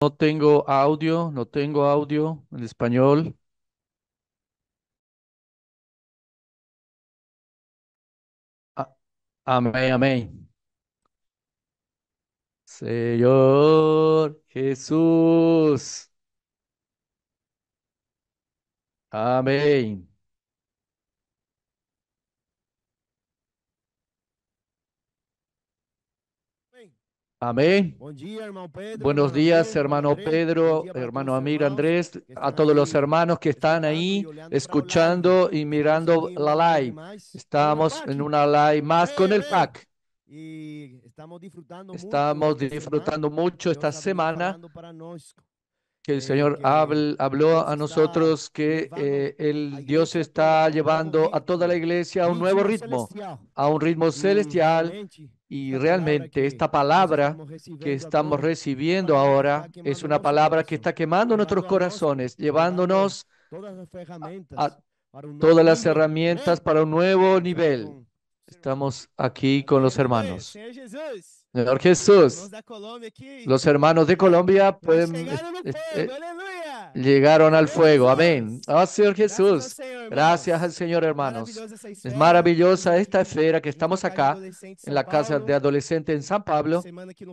No tengo audio, no tengo audio en español. Amén, amén. Señor Jesús. Amén. Amén. Buenos días, hermano Pedro, hermano Amir, Andrés, a todos los hermanos que están ahí escuchando y mirando la live. Estamos en una live más con el. PAC. Estamos disfrutando Estamos disfrutando mucho esta semana. nós que el eh, Señor habl- habló a nosotros que eh, el Dios está llevando a toda la iglesia a un nuevo ritmo a un ritmo E celestial y realmente esta palabra que estamos recibiendo ahora es una palabra que está quemando nuestros a corazones, llevándonos a novo todas las herramientas para un nuevo nivel. Estamos aquí con los hermanos. Señor Jesús, los hermanos de Colombia pueden, llegaron al fuego. Amén. Oh, Señor Jesús. Gracias al. Señor, hermanos. Es maravillosa esta esfera que estamos acá en la casa de adolescentes en San Pablo.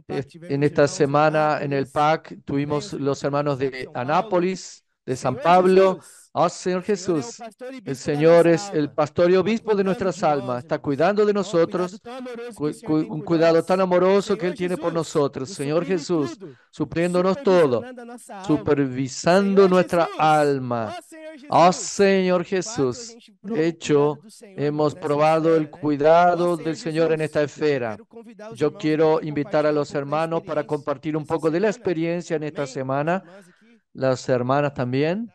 En esta semana en el. PAC tuvimos Os los hermanos de. Anápolis, de San Pablo. Oh, Señor Jesús. El Señor es el pastor y obispo de nuestras almas. Está cuidando de cuidado nosotros. cu- cu- un cuidado tan amoroso que Él tiene por nosotros. nos Señor Jesús, supliéndonos todo, supervisando nuestra alma. Oh Jesus, Señor Jesús, de hecho, hemos probado el né? Ó cuidado del Señor en esta esfera. Yo quiero invitar a los hermanos para compartir un poco de la experiencia en esta semana. Las hermanas también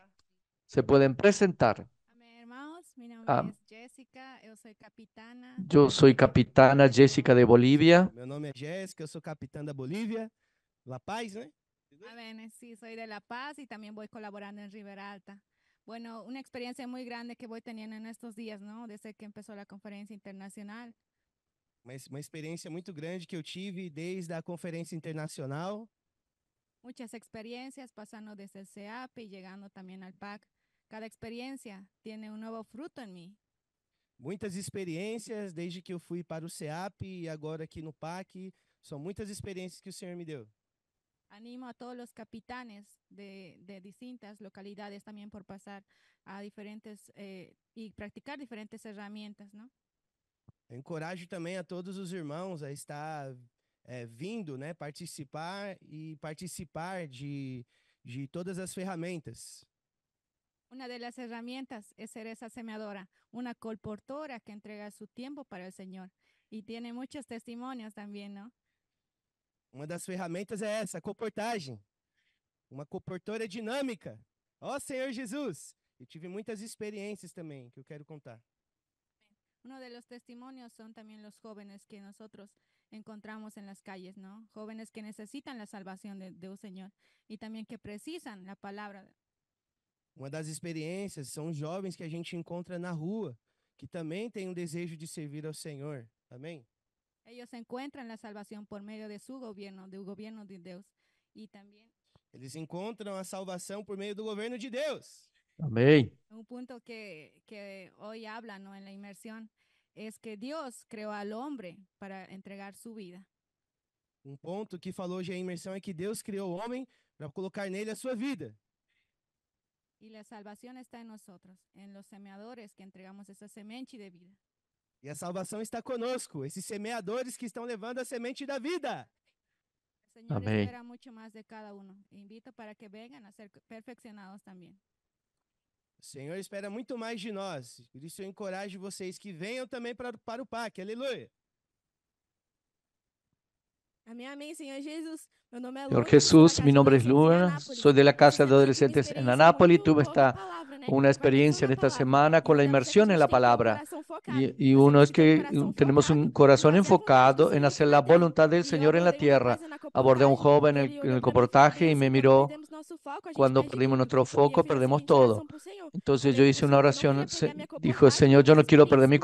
se pueden presentar. Amén, hermanos. Mi nombre Ah, es Jessica, yo soy capitana. yo soy capitana Jessica de Bolivia. Meu nome é Jéssica, eu sou capitã da Bolívia, La Paz? Amén, eh, sí, soy de La Paz y también voy colaborando en Ribera Alta. Bueno, una experiencia muy grande que voy teniendo en estos días, ¿no? Desde que empezó la conferencia internacional. Uma experiência muito grande que eu tive desde a conferência internacional. Muchas experiencias pasando desde el CEAP y llegando también al PAC. Cada experiencia tiene un nuevo fruto en mí. Muitas experiências desde que eu fui para o CEAP e agora aqui no PAC. São muitas experiências que o Senhor me deu. Animo a todos los capitanes de, de distintas localidades también por pasar a diferentes eh, y practicar diferentes herramientas, ¿no? Eu encorajo também a todos os irmãos a estar eh, vindo, né, participar e participar de, de todas as ferramentas. Una de las herramientas es ser esa semeadora, una colportora que entrega su tiempo para el Señor. Y tiene muchos testimonios también, ¿no? Uma das ferramentas é essa, comportagem. Uma comportora dinâmica. Ó Senhor Jesus! Eu tive muitas experiências também que eu quero contar. Uno de los testimonios son también los jóvenes que nosotros encontramos en las calles, ¿no? Jóvenes que necesitan la salvación de, de un Señor y también que precisan la palabra. Uma das experiências são os jovens que a gente encontra na rua, que também têm um desejo de servir ao Senhor. Amém? Ellos encuentran la salvación por medio de su gobierno, del gobierno de Dios. Y también Eles encontram a salvação por meio do governo de Deus. Amén. un punto que, que hoy habla ¿no? en la inmersión es que Dios creó al hombre para entregar su vida. Um ponto que falou hoje a imersão é que Deus criou o homem para colocar nele a sua vida. Y la salvación está en nosotros, en los semeadores que entregamos esa semente de vida. E a salvação está conosco, esses semeadores que estão levando a semente da vida. El Señor Amén. espera mucho más de cada uno. Invito para que vengan a ser perfeccionados también. O Senhor espera muito mais de nós. Por isso eu encorajo vocês que venham também para, para o PAC. Aleluia. Señor Jesús, mi nombre es Luna, soy de la Casa de Adolescentes en Anápolis. Tuve esta, una experiencia en esta semana con la inmersión en la palabra. Y, y uno es que tenemos un corazón enfocado en hacer la voluntad del Señor en la tierra. Abordé a un joven en el, en el comportaje y me miró. Cuando perdimos nuestro foco, perdemos todo. Senhor. Entonces yo hice una oración, se- dijo, Señor, yo no quiero perder mi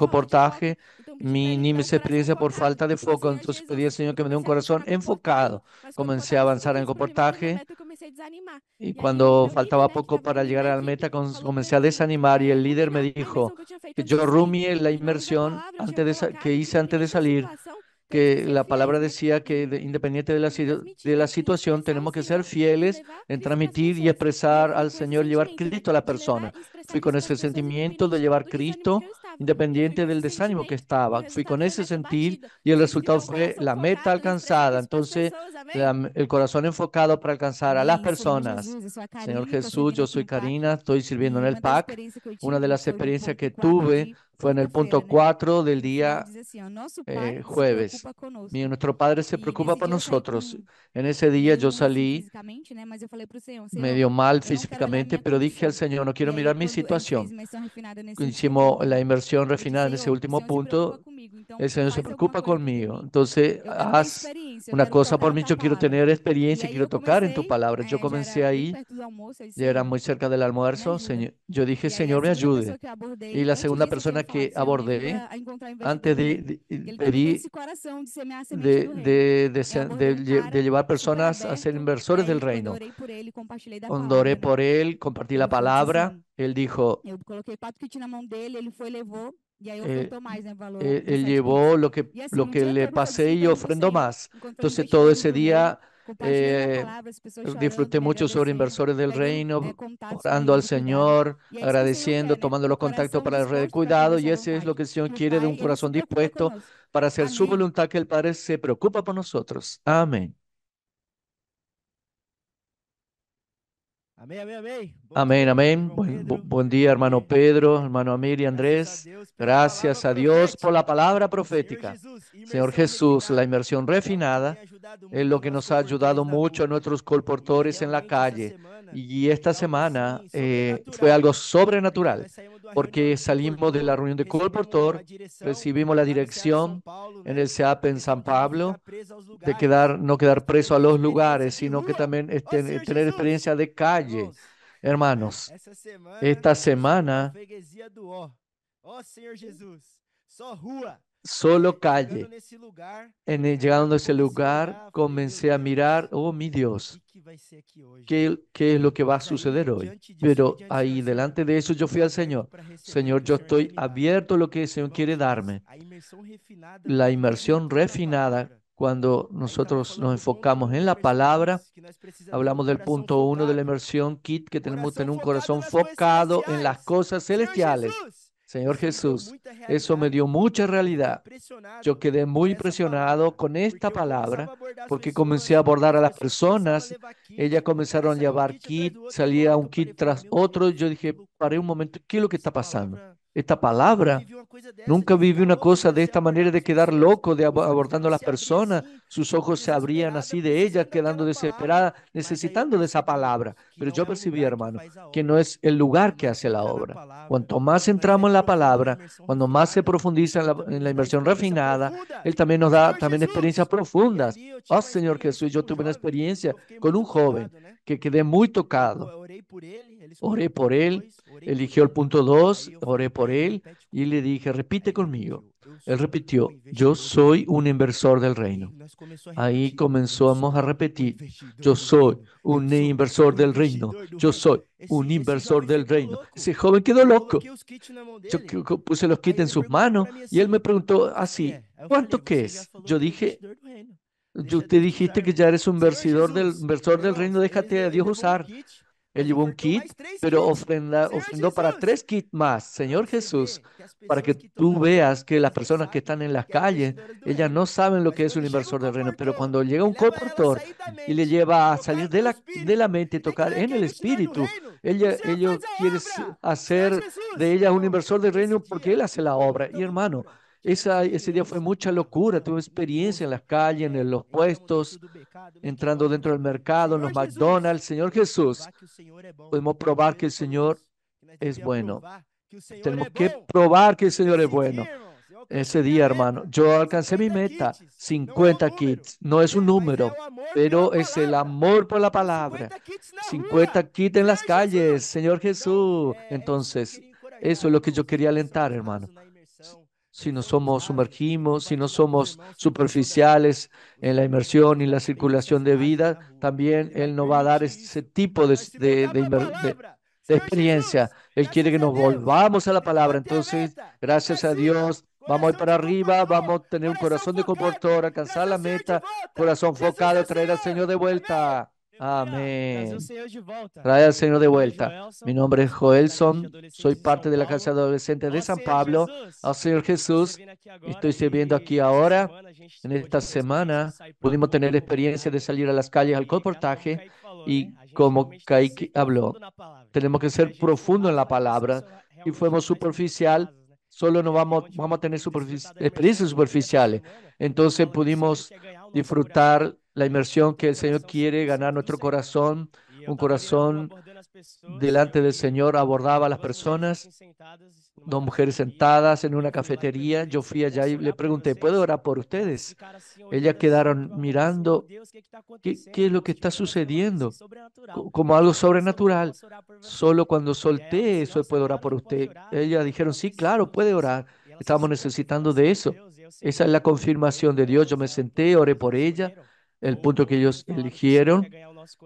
minime esa experiencia por falta de foco. Entonces pedí al Señor que me dé un corazón enfocado. Comencé a avanzar en el reportaje y cuando faltaba poco para llegar a la meta comencé a desanimar y el líder me dijo que yo rumié la inmersión antes de que hice antes de salir que la palabra decía que independiente de la, de la situación, tenemos que ser fieles en transmitir y expresar al Señor, llevar Cristo a la persona. Fui con ese sentimiento de llevar Cristo independiente del desánimo que estaba. Fui con ese sentir y el resultado fue la meta alcanzada. Entonces, el corazón enfocado para alcanzar a las personas. Señor Jesús, yo soy Karina, estoy sirviendo en el PAC. Una de las experiencias que tuve fue en el punto 4 del día eh, jueves. Y nuestro Padre se preocupa por nosotros. En ese día yo salí medio mal físicamente, pero dije al Señor, no quiero mirar mi situación. Hicimos la inversión refinada en ese último punto. El Señor se preocupa conmigo. Entonces, haz una cosa por mí. Yo quiero tener experiencia, quiero tocar en tu palabra. Yo comencé ahí, ya era muy cerca del almuerzo. Señor, yo dije, Señor, me ayude. Y la segunda persona que abordé antes de, de, de, llevar personas a ser inversores del reino. Cuando oré por él, compartí la palabra, él dijo, él, eh, eh, llevó lo que, lo que le pasé y ofrendó más. Entonces todo ese día eh, disfruté mucho sobre inversores del reino, orando al Señor, agradeciendo, tomando los contactos para la red de cuidado. Y eso es lo que el Señor quiere de un corazón dispuesto para hacer su voluntad, que el Padre se preocupa por nosotros. Amén. Amén, amén, Buen, día, hermano Pedro, hermano Amir y Andrés. Gracias a Dios por la palabra profética. Señor Jesús, la inmersión refinada es lo que nos ha ayudado mucho a nuestros colportores en la calle. Y esta semana eh, fue algo sobrenatural, porque salimos de la reunión de colportor, recibimos la dirección en el SEAP en San Pablo de quedar, no quedar preso a los lugares, sino que también este, tener experiencia de calle calle. Hermanos, esta semana solo calle. En llegando a ese lugar, comencé a mirar, oh mi Dios, ¿qué, ¿qué, es lo que va a suceder hoy? Pero ahí, delante de eso, yo fui al Señor. Señor, yo estoy abierto a lo que el Señor quiere darme. La inmersión refinada cuando nosotros nos enfocamos en la palabra, hablamos del punto uno de la inmersión kit, que tenemos que tener un corazón focado en las cosas celestiales. Señor Jesús, eso me dio mucha realidad. Yo quedé muy impresionado con esta palabra porque comencé a abordar a las personas. Ellas comenzaron a llevar kit, salía un kit tras otro. Yo dije, paré un momento, ¿qué es lo que está pasando? esta palabra. Nunca viví una cosa de esta manera de quedar loco, de abordando a las personas. Sus ojos se abrían así de ella, quedando desesperada, necesitando de esa palabra. Pero yo percibí, hermano, que no es el lugar que hace la obra. Cuanto más entramos en la palabra, cuando más se profundiza en la, en la inversión refinada, Él también nos da también experiencias profundas. Oh, Señor Jesús, yo tuve una experiencia con un joven que quedé muy tocado. Oré por él, eligió el punto 2, oré por él y le dije, repite conmigo. Él repitió, yo soy un inversor del reino. Ahí comenzamos a repetir, yo soy un inversor del reino, yo soy un inversor del reino. Ese joven quedó loco. Yo puse los kits en sus manos y él me preguntó así, ¿cuánto que es? Yo dije, yo te dijiste que ya eres un inversor del, inversor del reino, déjate a Dios usar. Él llevó un kit, pero ofrenda, ofrendó para tres kits más, Señor Jesús, para que tú veas que las personas que están en las calles, ellas no saben lo que es un inversor de reino, pero cuando llega un comportor y le lleva a salir de la, de la mente y tocar en el espíritu, ella, ellos quieren hacer de ella un inversor de reino porque él hace la obra. Y hermano, esa, ese día fue mucha locura, tuve experiencia en las calles, en los puestos, entrando dentro del mercado, en los McDonald's. Señor Jesús, podemos probar que el Señor es bueno. Tenemos que probar que el Señor es bueno. Ese día, hermano, yo alcancé mi 50 meta, kits. Não é um 50 número, kits. No es un número, pero es el amor por la palabra. 50 kits na 50 rua. kits en las calles. Señor Jesús. Entonces, eso es lo que yo quería alentar, hermano si no somos sumergimos, si no somos superficiales en la inmersión y la circulación de vida, también Él nos va a dar ese tipo de, experiencia. Él quiere que nos volvamos a la palabra. Entonces, gracias a Dios, Vamos a ir para arriba, vamos a tener un corazón de comportor, alcanzar la meta, corazón focado, traer al Señor de vuelta. Amén. Trae al Señor de vuelta. Mi nombre es Joelson. Soy parte de la Casa Adolescente de San Pablo. Al Señor Jesús. Estoy sirviendo aquí ahora. En esta semana pudimos tener la experiencia de salir a las calles al comportaje. Y como Kaiki habló, tenemos que ser profundo en la palabra. Y fuimos superficial. Solo no vamos, vamos a tener experiencias superficiales. Entonces pudimos disfrutar la inmersión que el Señor quiere ganar nuestro corazón, un corazón delante del Señor, abordaba a las personas, dos mujeres sentadas en una cafetería. Yo fui allá y le pregunté, ¿puedo orar por ustedes? Ellas quedaron mirando, ¿qué, qué es lo que está sucediendo? Como algo sobrenatural. Solo cuando solté eso, ¿puedo orar por usted? Ellas dijeron, sí, claro, puede orar. Estamos necesitando de eso. Esa es la confirmación de Dios. Yo me senté, oré por ella el punto que ellos eligieron,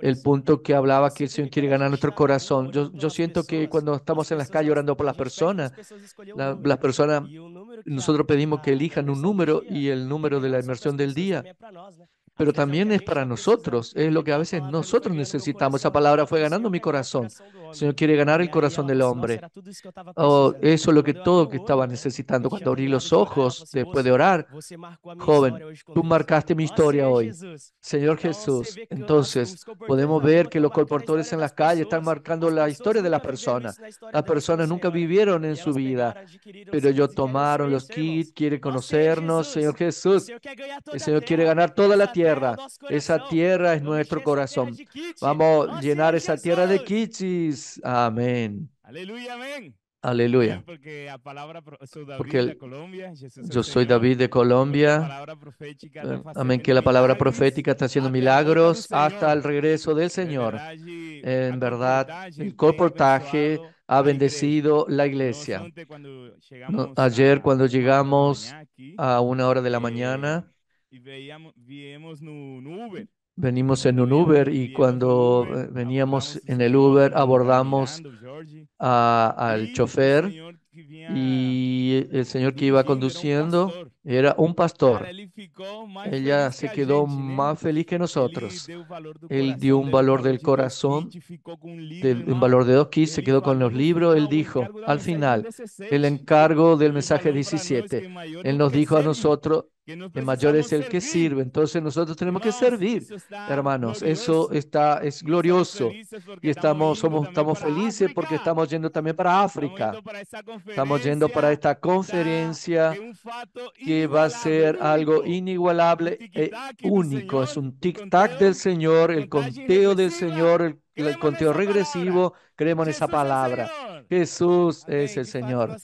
el punto que hablaba que el Señor quiere ganar nuestro corazón. Yo, yo siento que cuando estamos en las calles orando por las personas, la, las personas, nosotros pedimos que elijan un número y el número de la inmersión del día pero también es para nosotros, es lo que a veces nosotros necesitamos. Esa palabra fue ganando mi corazón. El Señor quiere ganar el corazón del hombre. Oh, eso es lo que todo que estaba necesitando. Cuando abrí los ojos después de orar, joven, tú marcaste mi historia hoy. Señor Jesús, entonces podemos ver que los colportores en las calles están marcando la historia de las personas. Las personas nunca vivieron en su vida, pero ellos tomaron los kits, quieren conocernos. Señor Jesús, el Señor quiere ganar toda la tierra tierra. Esa tierra es nuestro corazón. Vamos a llenar esa tierra de kitsis. Amén. Aleluya, amén. Aleluya. Porque, la palabra, soy David Porque el, de Colombia, yo soy David de Colombia. Eh, amén, que la palabra profética está haciendo milagros hasta el regreso del Señor. En verdad, el colportaje ha bendecido la iglesia. ayer cuando llegamos a una hora de la mañana, y veíamos, un Uber. Venimos en un Uber y cuando eh, veníamos en el Uber abordamos a, al chofer y el señor que iba conduciendo era un pastor. Ella se quedó más feliz que nosotros. Él dio un valor del corazón, de, un valor de dos quis, se quedó con los libros. Él dijo, al final, el encargo del mensaje 17, él nos dijo a nosotros, el mayor es el que sirve. Entonces nosotros tenemos que servir, hermanos. Eso está es glorioso y estamos somos estamos felices porque estamos yendo también para África. Estamos yendo para esta conferencia que va a ser algo inigualable e único. Es un tic tac del Señor, el conteo del Señor, el, el conteo regresivo Creemos en esa palabra. Jesús es el Señor.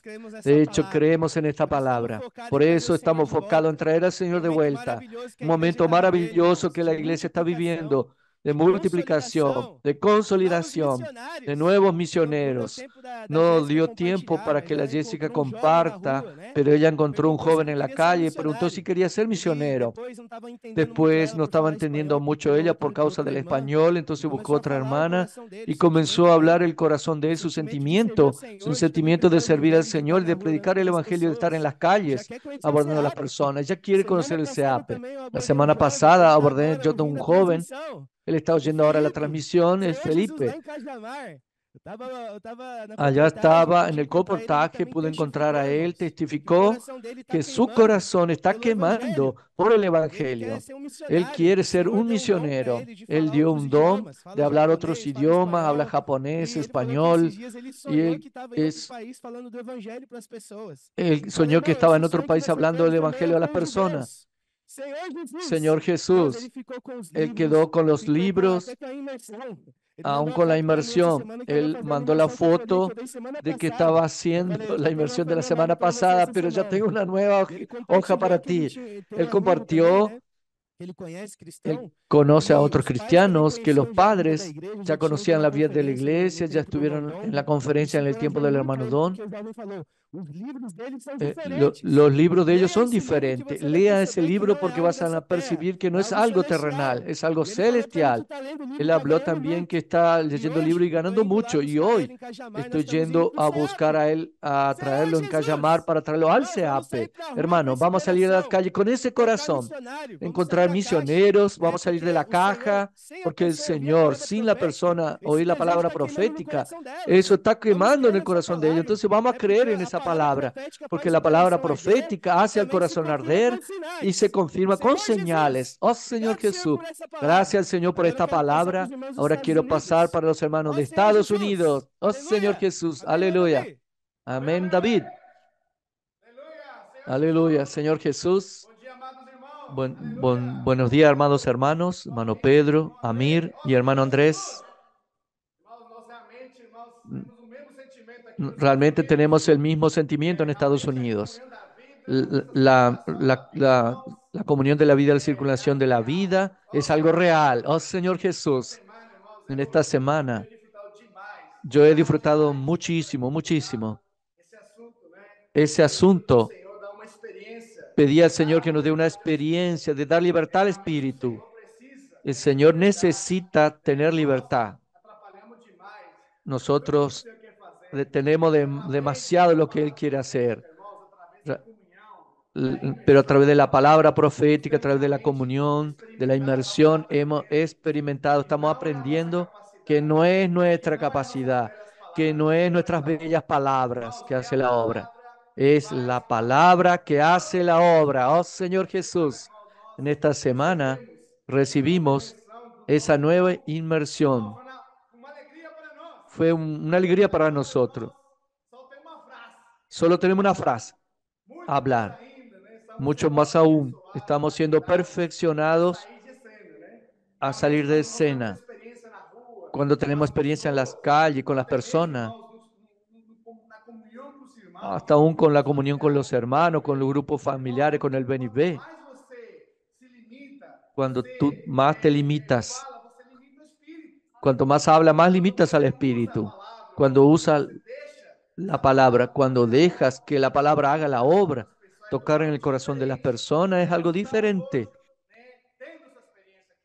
De hecho, creemos en esta palabra. Por eso estamos focados en traer al Señor de vuelta. Un momento maravilloso que la iglesia está viviendo de multiplicación, de consolidación, de nuevos misioneros. No dio tiempo para que la Jessica comparta, pero ella encontró un joven en la calle y preguntó si quería ser misionero. Después no estaba entendiendo mucho ella por causa del español, entonces buscó otra hermana y comenzó a hablar el corazón de él, su sentimiento, su sentimiento de servir al Señor, de predicar el Evangelio, de estar en las calles abordando a las personas. Ella quiere conocer el SEAPE. La semana pasada abordé yo a un joven Ele está oyendo ahora la transmisión, es Felipe. Allá estaba en el coportaje, pude encontrar a él, testificó que su corazón está quemando por el Evangelio. Él quiere ser un misionero. Él dio un don de hablar otros idiomas, habla japonés, español, y él, él soñó que estaba en otro país hablando del Evangelio a las personas judeus." Senhor Jesus. Señor Jesús, Él quedó con los libros, aún con la inmersión. Él mandó la foto de que estaba haciendo la inmersión de la semana pasada, pero ya tengo una nueva hoja para ti. Él compartió Él conoce a otros cristianos, que los padres ya conocían la vida de la iglesia, ya estuvieron en la conferencia en el tiempo del hermano Don. Eh, lo- los libros de ellos son que diferentes. Lea ese libro porque vas a percibir que no es algo terrenal, es algo celestial. Él habló también que está leyendo libro y ganando mucho. Y hoy estoy yendo a buscar a él, a traerlo en Jesus? Cajamar para traerlo al CEAPE. Hermano, vamos a salir a coração, calles con ese corazón, encontrar misioneros, vamos a salir de la caja, porque el Señor, sin la persona oír la palabra profética, eso está quemando en el corazón de ellos. Entonces vamos a creer en esa palabra, porque la palabra profética hace al corazón arder y se confirma con señales. Oh Señor Jesús, gracias Señor por esta palabra. Ahora quiero pasar para los hermanos de Estados. Unidos. Oh Señor. Jesús, aleluya. Amén, David. Aleluya, Señor Jesús. Buen- buen- buenos días, hermanos, hermanos, hermano Pedro, Amir y hermano Andrés. Realmente tenemos el mismo sentimiento en Estados Unidos. La, la, la comunión de la vida, la circulación de la vida es algo real. Oh Señor Jesús, en esta semana yo he disfrutado muchísimo, muchísimo ese asunto. Pedí al Señor que nos dé una experiencia de dar libertad al Espíritu. El Señor necesita tener libertad. Nosotros tenemos demasiado lo que Él quiere hacer. Pero a través de la palabra profética, a través de la comunión, de la inmersión, hemos experimentado, estamos aprendiendo que no es nuestra capacidad, que no es nuestras bellas palabras que hace la obra, es la palabra que hace la obra. Oh Señor Jesús, en esta semana recibimos esa nueva inmersión. Fue una alegría para nosotros. Solo tenemos una frase, hablar. Mucho más aún, estamos siendo perfeccionados a salir de escena. Cuando tenemos experiencia en las calles, con las personas, hasta aún con la comunión con los hermanos, con los grupos familiares, con el BNB. Cuando tú más te limitas, cuanto más habla, más limitas al espíritu. Cuando usas la palabra, cuando dejas que la palabra haga la obra, tocar en el corazón de las personas es algo diferente.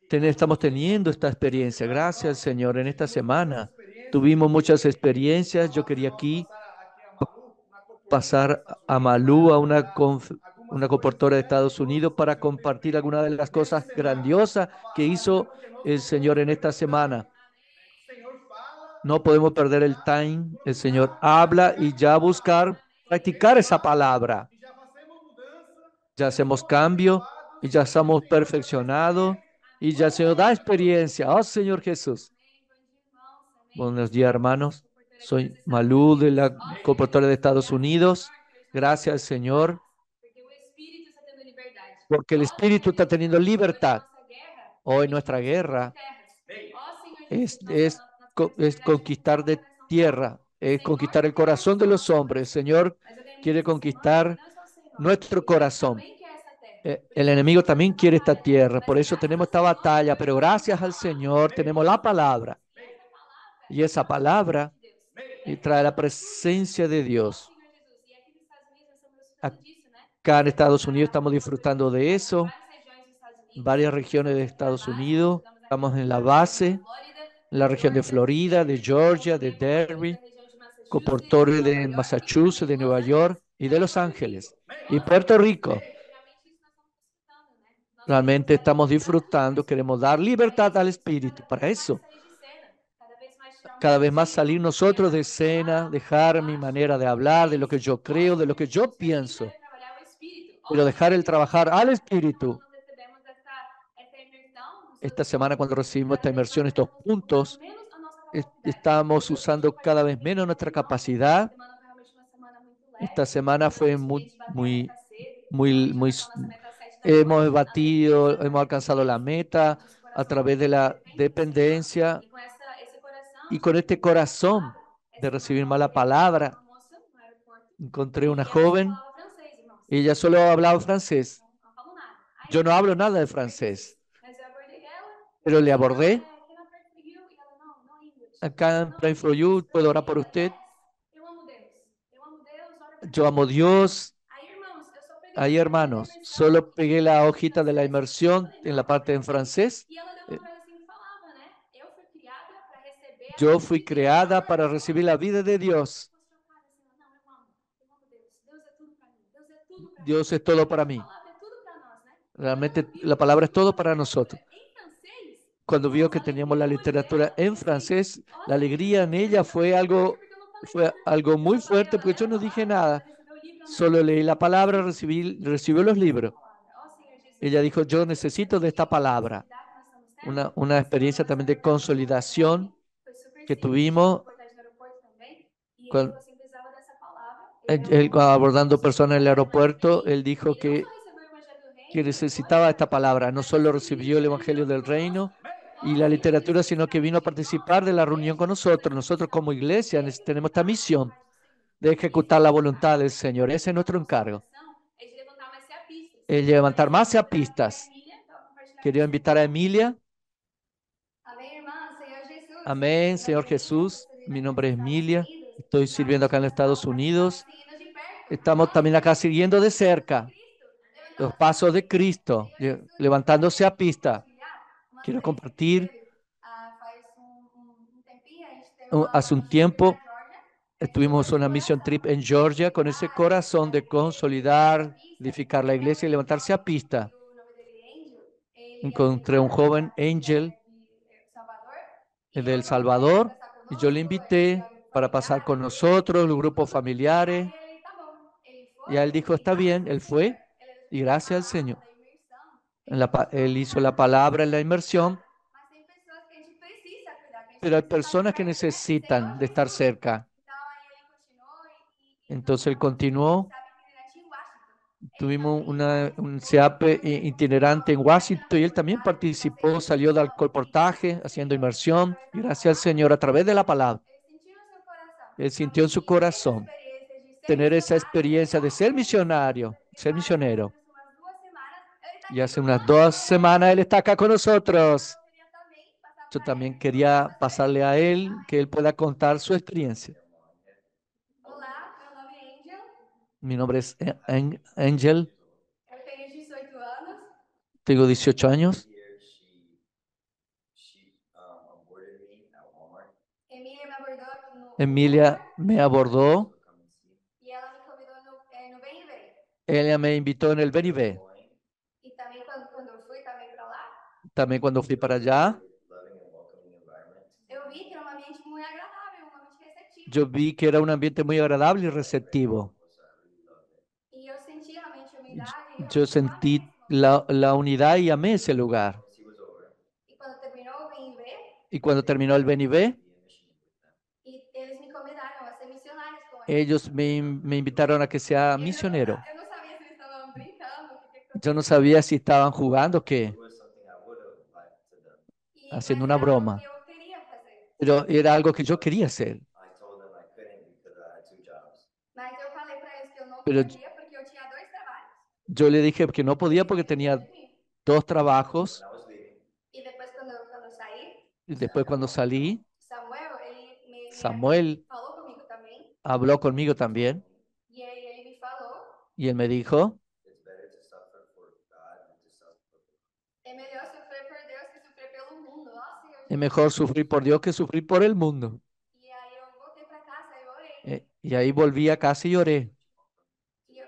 Estamos teniendo esta experiencia. Gracias, Señor. En esta semana tuvimos muchas experiencias. Yo quería aquí pasar a Malú, a una, una comportora de Estados Unidos, para compartir algunas de las cosas grandiosas que hizo el Señor en esta semana. No podemos perder el time. El Señor habla y ya buscar, practicar esa palabra. Ya hacemos cambio y ya estamos perfeccionados y ya el Señor da experiencia. Oh Señor Jesús. Buenos días, hermanos. Soy Malú de la Comportora de Estados Unidos. Gracias, Señor. Porque el Espíritu está teniendo libertad. Hoy nuestra guerra es, es, es conquistar de tierra, es conquistar el corazón de los hombres. El Señor quiere conquistar nuestro corazón. El enemigo también quiere esta tierra, por eso tenemos esta batalla, pero gracias al Señor tenemos la palabra. Y esa palabra y trae la presencia de Dios. Acá en Estados Unidos estamos disfrutando de eso. Varias regiones de Estados Unidos. Estamos en la base, en la región de Florida, de Georgia, de Derby, Comportores de Massachusetts, de Nueva York y de Los Ángeles y Puerto Rico. Realmente estamos disfrutando, queremos dar libertad al Espíritu. Para eso, cada vez más salir nosotros de escena, dejar mi manera de hablar, de lo que yo creo, de lo que yo pienso, pero dejar el trabajar al Espíritu. Esta semana cuando recibimos esta inmersión, estos puntos, estamos usando cada vez menos nuestra capacidad. Esta semana fue muy, muy, muy, muy, hemos batido, hemos alcanzado la meta a través de la dependencia y con este corazón de recibir mala palabra. Encontré una joven, ella solo hablaba francés. Yo no hablo nada de francés, pero le abordé. Acá en Pray for You, puedo orar por usted. Yo amo Dios. Ahí, hermanos, solo pegué la hojita de la inmersión en la parte en francés. E ela deu uma frase assim que falava, né? Eu fui criada para receber. Yo fui creada para recibir la vida de Dios. Dios es todo para mí. Realmente la palabra es todo para nosotros. Cuando vio que teníamos la literatura en francés, la alegría en ella fue algo, fue algo muy fuerte porque yo no dije nada. Solo leí la palabra, recibí, recibió los libros. Ella dijo, yo necesito de esta palabra. Una, una experiencia también de consolidación que tuvimos cuan- Él, abordando personas en el aeropuerto, él dijo que, que necesitaba esta palabra. No solo recibió el Evangelio del Reino y la literatura, sino que vino a participar de la reunión con nosotros. Nosotros como iglesia tenemos esta misión de ejecutar la voluntad del Señor. Ese es nuestro encargo. El levantar más pistas. Quería invitar a Emilia. Amén, Señor Jesús. Mi nombre es Emilia. Estoy sirviendo acá en Estados Unidos. Estamos también acá siguiendo de cerca los pasos de Cristo, levantándose a pista. Quiero compartir. Hace un tiempo estuvimos en una mission trip en Georgia con ese corazón de consolidar, edificar la iglesia y levantarse a pista. Encontré un joven Angel de El Salvador y yo le invité para pasar con nosotros, los grupos familiares. Y él dijo, está bien, él fue y gracias al Señor. Él hizo la palabra en la inmersión, pero hay personas que necesitan de estar cerca. Entonces él continuó. Tuvimos una, un CAP i- itinerante en Washington y él también participó, salió del colportaje haciendo inmersión. Gracias al Señor a través de la palabra. Él sintió en su corazón tener esa experiencia de ser misionario, ser misionero. Y hace unas dos semanas él está acá con nosotros. Yo también quería pasarle a él que él pueda contar su experiencia. Olá, meu nome é Angel, Mi nombre es Ang- Angel, eu tenho 18 anos. tengo 18 años. Emilia me abordó, e e ella me invitó en el E lá, También cuando fui para allá, yo vi que era un ambiente muy agradable y receptivo. E eu senti realmente humildade. e eu Yo sentí la, la unidad y amé ese lugar. Y cuando terminó el y eles. ellos me, me invitaron a que sea misionero. Yo no sabía si estaban jugando o qué, Haciendo mas una broma. queria fazer. pero era algo que yo quería hacer. Pero- Yo le dije que no podía porque tenía dos trabajos quando eu, quando eu saí, y después cuando salí, Samuel, ele me, Samuel falou comigo também. habló conmigo también E aí ele me falou: y él me dijo, es mejor sufrir por Dios que sufrir por el mundo. Casa e orei. Eh, Y ahí volví a casa y lloré. E eu,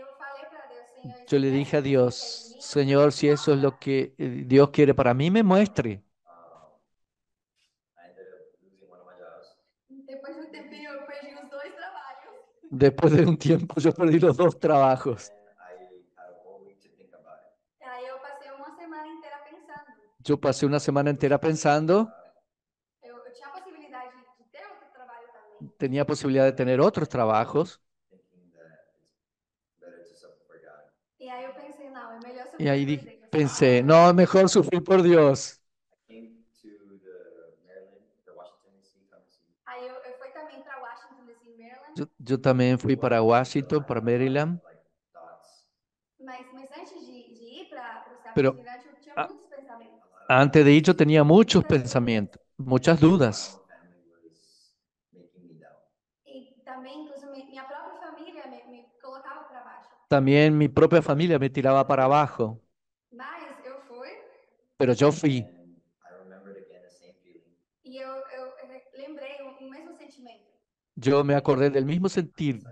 eu falei para Deus: Senhor, Yo le dije a Dios, Señor, si eso es lo que eh, Dios quiere para mí, me muestre. Después de un tiempo yo perdí los dos trabajos. Yo pasé una semana entera pensando, tenía posibilidad de tener otros trabajos thinking that it's better to suffer for God. E aí eu pensei: não, é melhor sofrer y ahí pensé, no, mejor sufrir por Dios. Yo, yo también fui para Washington, para Maryland, Pero tinha ah, antes de ir yo tenía muchos pensamientos, muchas dudas. own family was making me down. E também, inclusive, mi- minha própria família me, me colocava para baixo. También mi propia familia me tiraba para abajo, Mas eu fui pero yo fui. E eu, eu, lembrei o, mesmo sentimento. Yo me acordé del mismo sentir,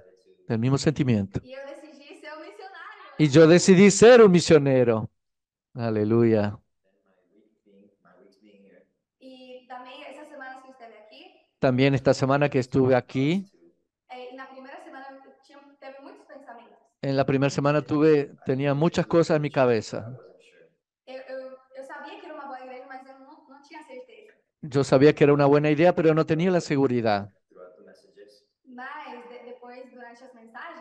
del sentimiento. E eu decidi ser um missionário. Y yo decidí ser un misionero. Aleluya. También esta semana que estuve aquí, eh, e na primeira semana eu tinha, teve muitos pensamentos. En la primera semana tuve, tenía muchas cosas en mi cabeza. Yo sabía que era una buena idea, pero no tenía la seguridad.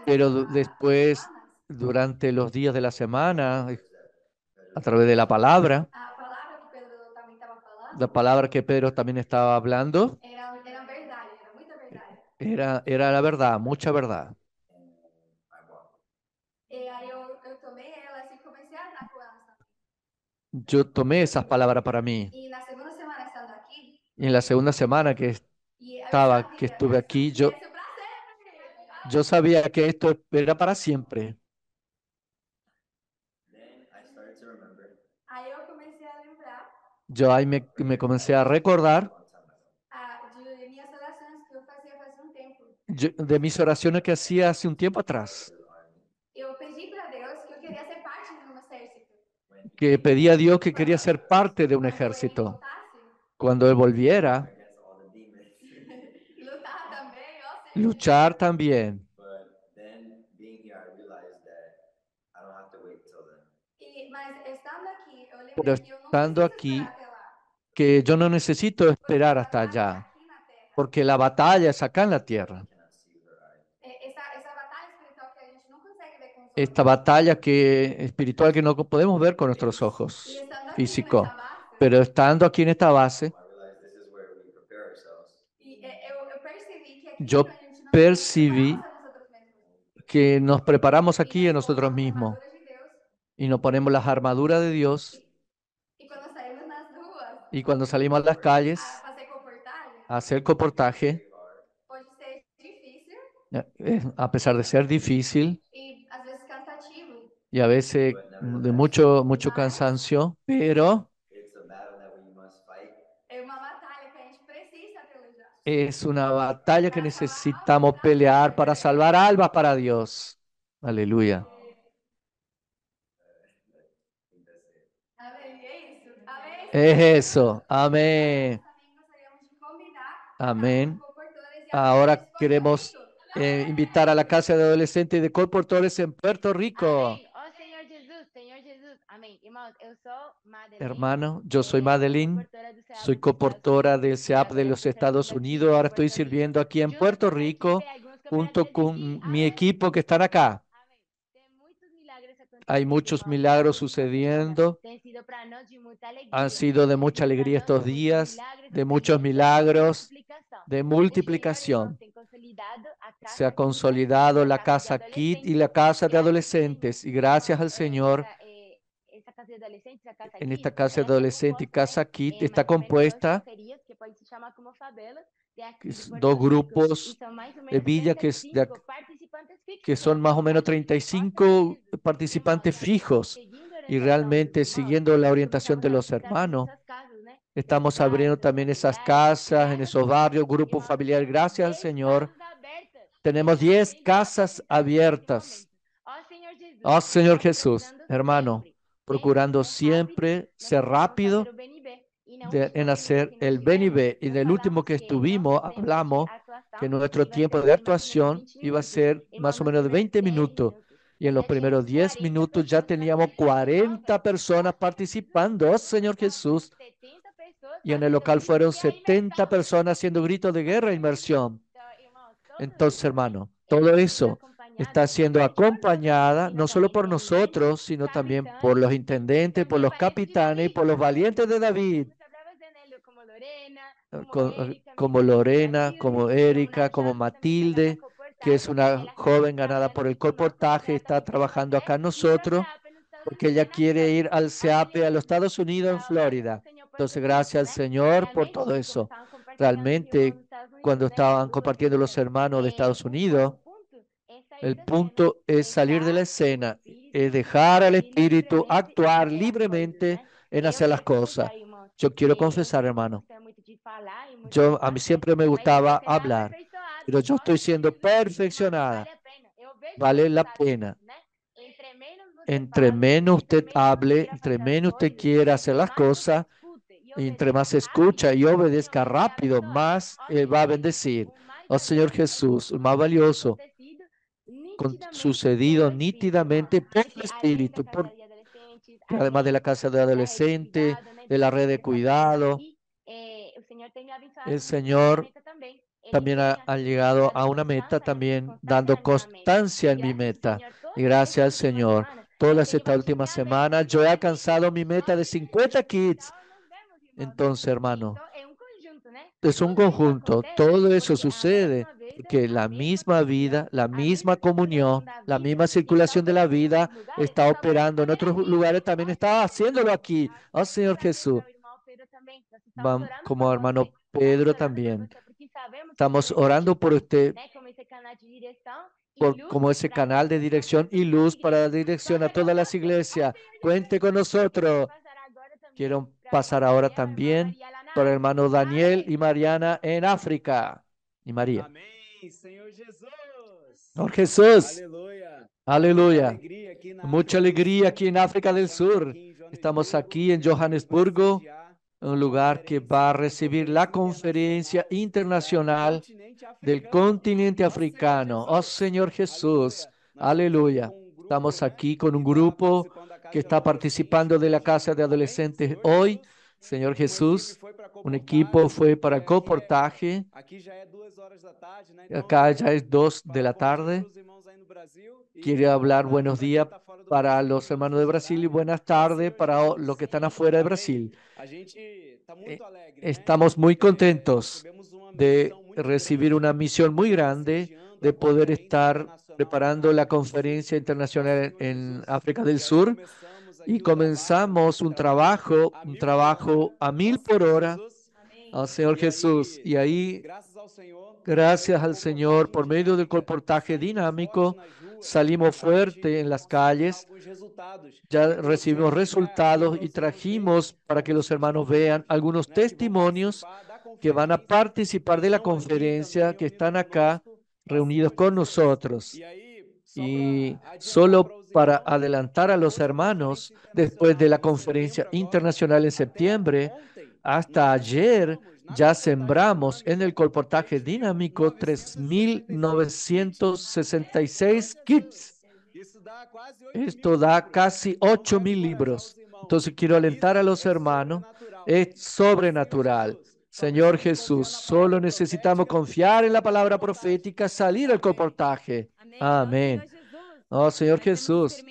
Pero después, durante los días de la semana, a través de la palabra, a palavra que Pedro também estava falando la palabra que Pedro también estaba hablando, era, era la verdad, mucha verdad. and I walked. E aí eu, eu tomei elas e comecei a andar com elas também. Yo tomé esas palabras para mí. E na segunda semana estando aqui, Y en la segunda semana que estaba, que estuve aquí, yo, yo sabía que esto era para siempre. Yo ahí me, me comencé a recordar ah, yo- de mis oraciones que hacía hace un tiempo atrás, to the army. Eu pedi para Deus que eu queria ser parte de um exército. When que pedía a Dios que quería ser parte de un ejército. Cuando Él volviera, luchar también. Pero estando lá. Que yo no necesito esperar hasta allá, porque la batalla es acá en la tierra. I cannot see with our eyes. É, Essa, essa batalha espiritual que a gente não consegue ver com os Esta batalla que espiritual que no podemos ver con nuestros ojos estando aqui físico. nessa base, Pero estando aquí en esta base, Yo mesmos. que nos preparamos aquí en nosotros mismos y nos ponemos las armaduras de Dios y cuando salimos a las calles a hacer comportaje, eh, a pesar de ser difícil y a veces de mucho, mucho cansancio, pero es una batalla que necesitamos pelear para salvar almas para Dios. Aleluya. Es eso. Amén. Amén. Ahora queremos eh, invitar a la Casa de Adolescentes de Colportores en Puerto Rico. Amém. Ó Senhor Jesus, Senhor Jesus. Amém. Irmãos, eu sou Madeline. Hermano, yo soy Madeline, soy coportora del CEAP de los Estados Unidos. Ahora estoy sirviendo aquí en Puerto Rico junto con mi equipo que están acá. Hay muchos irmãos, milagros sucediendo. Han sido de mucha alegría estos días, de muchos milagros, de multiplicación. Se ha consolidado la casa KIT y la casa de adolescentes. Y gracias al Señor, en esta casa adolescente y casa KIT está compuesta dos grupos de villa que, es de 35 ac- participantes fixos que que son más o menos acompanham. Ó, 35 Senhor Jesus, participantes fijos. a Y realmente siguiendo la orientación de los hermanos, estamos abriendo también esas casas, en esos barrios, familiares. temos Gracias al 10 Señor. Tenemos Essa 10 vez, casas abiertas. Oh Señor Jesús, procurando hermano, procurando siempre ser rápido de- en hacer el BNB. Y del último que estuvimos, hablamos que nuestro tiempo de actuación 20 iba a ser más o nos menos de primeiros 20 10 minutos. Y en los primeros tínhamos 10 40 minutos ya teníamos participando. 40 Novas. personas participando. Oh Señor Jesús. 70 pessoas Y en el local fueron de 70 imersão. personas haciendo gritos de guerra e inmersión. Entonces, hermano, todo eso está siendo acompañada no solo por nosotros, sino también por los intendentes, por los capitanes y por los valientes de David, Como Lorena, eh, como co- eh, Erika, como Matilde, que es una joven ganada por el colportaje, está trabajando acá e nosotros porque ella quiere ir al CEAPE a los Estados Unidos, en Florida. Entonces, gracias al Señor por todo eso. Realmente, cuando estaban compartiendo los hermanos de Estados Unidos, el punto es salir de la escena, es dejar al Espíritu actuar libremente en hacer las cosas. Yo quiero confesar, hermano, yo a mí siempre me gustaba hablar, pero yo estoy siendo perfeccionada. Vale la pena. Entre menos usted hable, entre menos usted quiera hacer las cosas, entre más escucha y obedezca rápido, más Él va a bendecir. Oh Señor Jesús, más valioso, sucedido nítidamente por Espíritu, además de la casa de adolescente, de la red de cuidado, el Señor también ha, ha, llegado a una meta, también dando constancia en mi meta. Y gracias al Señor, todas esta última semana yo he alcanzado mi meta de 50 kits. Entonces, hermano, es un conjunto. Todo eso sucede porque la misma vida, la misma comunión, la misma circulación de la vida está operando en otros lugares, también está haciéndolo aquí. Oh Señor Jesús. Como hermano Pedro también. Estamos orando por usted, por, como ese canal de dirección y luz para dar dirección a todas las iglesias. Cuente con nosotros. Quiero pasar ahora también por el hermano Daniel y Mariana en África. Y María. Amém, Senhor Jesus. Señor Jesús. Aleluya. Aleluya. Mucha alegría aquí en África del Sur. Estamos aquí en Johannesburgo, un lugar que va a recibir la conferencia internacional del continente africano. Oh Señor Jesús. Aleluya. Estamos aquí con un grupo que está participando de la casa de adolescentes hoy. Señor Jesús, un equipo fue para coportaje. Acá ya es dos de la tarde. e Quiero hablar buenos días para los hermanos de Brasil y buenas tardes para los que están afuera de Brasil. Eh, né? Estamos muy contentos de recibir una misión muy grande de poder estar preparando la conferencia internacional en. África del Sur y comenzamos un trabajo, un trabajo a mil por hora al Señor Jesús. Y ahí, gracias al Señor, por medio del colportaje dinámico, salimos fuerte en las calles, ya recibimos resultados y trajimos para que los hermanos vean algunos testimonios que van a participar de la conferencia, que están acá reunidos con nosotros. Y solo para adelantar a los hermanos, después de la conferencia internacional en septiembre, hasta ayer ya sembramos en el colportaje dinámico 3.966 kits. Esto da casi 8.000 libros. Entonces quiero alentar a los hermanos. Es sobrenatural. Señor Jesús, solo necesitamos confiar en la palabra profética, salir al colportaje. Amén. Oh, Señor Jesús,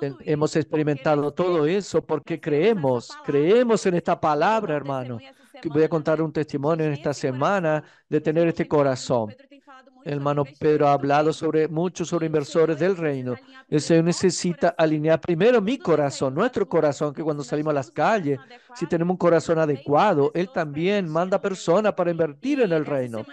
hemos experimentado todo eso porque creemos, creemos en esta palabra, hermano. Voy a contar un testimonio en esta semana de tener este corazón. Hermano Pedro ha hablado sobre mucho sobre inversores del reino. El Señor necesita alinear primero mi corazón, nuestro corazón, que cuando salimos a las calles, si tenemos un corazón adecuado, Él también manda personas para invertir en el reino.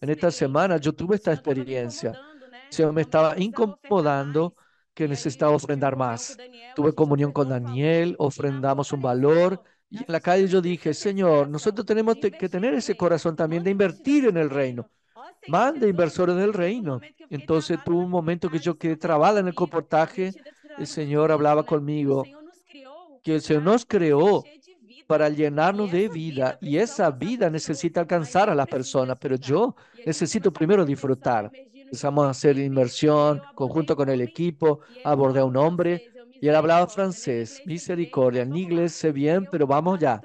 En esta semana yo tuve esta experiencia. El Señor me estaba incomodando que necesitaba ofrendar más. Tuve comunión con Daniel, ofrendamos un valor y en la calle yo dije, Señor, nosotros tenemos te- que tener ese corazón también de invertir en el reino. Manda inversores del reino. Entonces tuvo un momento que yo quedé trabada en el comportaje. El Señor hablaba conmigo que el Señor nos creó para llenarnos de vida y esa vida necesita alcanzar a las personas, pero yo necesito primero disfrutar. Empezamos a hacer inversión conjunto con el equipo, abordé a un hombre y él hablaba francés. Misericordia, en inglés sé bien, pero vamos ya.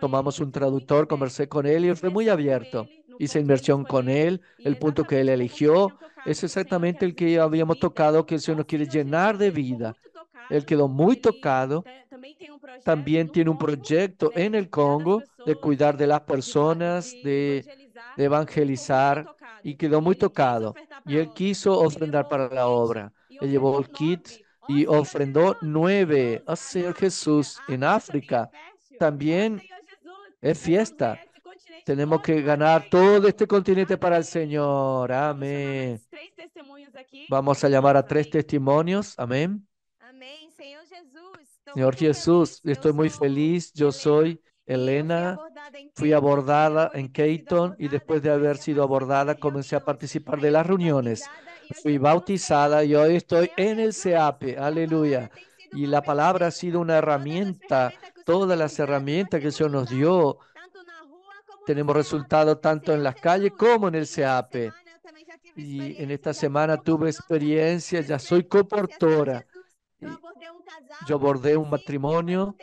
Tomamos un traductor, conversé con él y él fue muy abierto. Hice inversión con él, el punto que él eligió es exactamente el que habíamos tocado, que el Señor nos quiere llenar de vida. Él quedó muy tocado. También tiene un proyecto en el Congo de cuidar de las personas, de, de evangelizar y quedó muy tocado. Y él quiso ofrendar para la obra. Él llevó el kit y ofrendó nueve. Oh, Señor Jesús, en África también es fiesta. Tenemos que ganar todo este continente para el Señor. Amén. Vamos a llamar a tres testimonios. Amén. Señor. Jesús, estoy muy feliz. Yo soy Elena. Fui abordada en Caton y después de haber sido abordada comencé a participar de las reuniones. Fui bautizada y hoy estoy en el Jesus, CEAP. a palavra Aleluya. Y la palabra ha sido una herramienta. Todas las herramientas que el Señor nos dio, tanto na rua como no tenemos CEAP. resultado tanto en las calles como en el nessa CEAP. semana eu também já tive Y en esta semana tuve experiencia, ya soy coportora. Yo abordé un matrimonio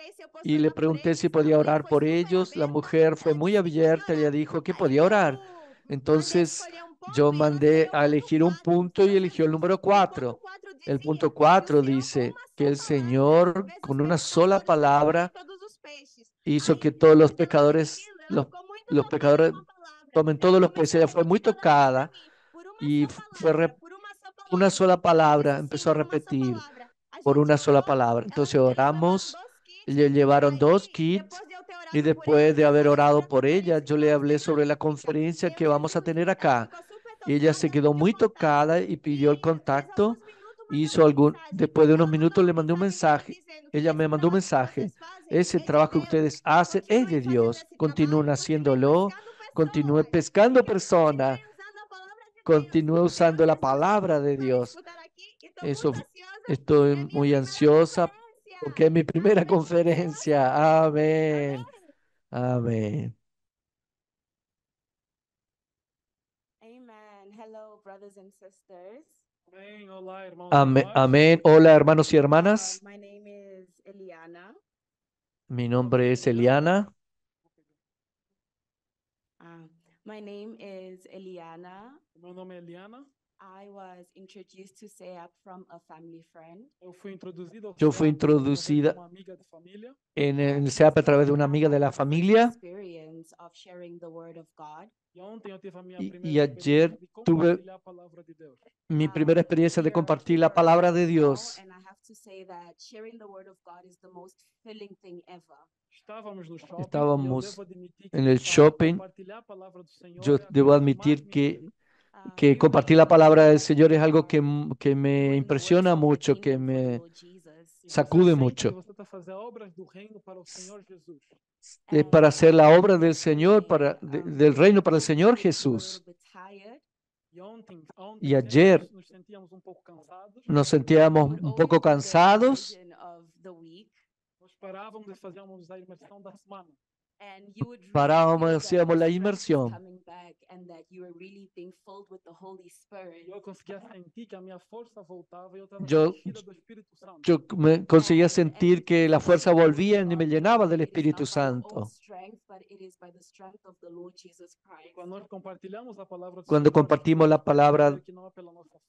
y le pregunté si podía orar por ellos. La mujer fue muy abierta, ella dijo que podía orar. Entonces yo mandé a elegir un 4. punto y eligió el número o ponto 4. 4 El punto que o 4 Senhor, com dice que el Señor con una sola palabra hizo que todos los pecadores, los, los pecadores tomen todos los peces. Ella fue muy tocada y fue una sola palabra, empezó a repetir por una sola palabra. Entonces oramos, le llevaron dos kits y después de haber orado por ella, yo le hablé sobre la conferencia que vamos a tener acá. Y ella se quedó muy tocada y pidió el contacto. Hizo algún, después de unos minutos le mandé un mensaje. Ella me mandó un mensaje. Ese trabajo que ustedes hacen es de Dios. Continúen haciéndolo. pescando Continúe pessoas. pescando personas. continuem usando la palabra de Dios. Eso, estoy muy ansiosa porque es mi primera conferencia. Amén. Amén. Hello, brothers and sisters. Amén. Amén. Hola, hermanos y hermanas. my name is Eliana. Mi nombre es Eliana. I was introduced to SEAP from a family friend. Fui Yo fui introducida amiga de en el CEAP a través de una amiga de la familia. Experience of sharing the word of God. Ontem eu tive a minha Y, y ayer tuve mi primera experiencia de compartir la palabra de Dios. and I have to say that sharing the word of God is the most filling thing ever. Estávamos no shopping eu Estábamos en el shopping. Yo debo admitir que, que we compartir la palabra del Señor es algo que, que me impresiona of the mucho, que me sacude mucho. Es para And hacer la um, obra del Señor, yesterday, para, de- um, del reino para el we Señor Jesús. Y ayer nos, sentíamos um un poco cansados Parábamos, hacíamos la inmersión. coming back and that you were really being filled with the Holy Spirit. Eu conseguia sentir que a minha força voltava e eu estava Yo, enchida do Espírito Santo. yo me conseguía sentir que la fuerza sharing the word volvía y me llenaba del Espíritu Santo. strength, but it is by the strength of the Lord Jesus Christ. quando nós compartilhamos a palavra do Cuando compartimos la palabra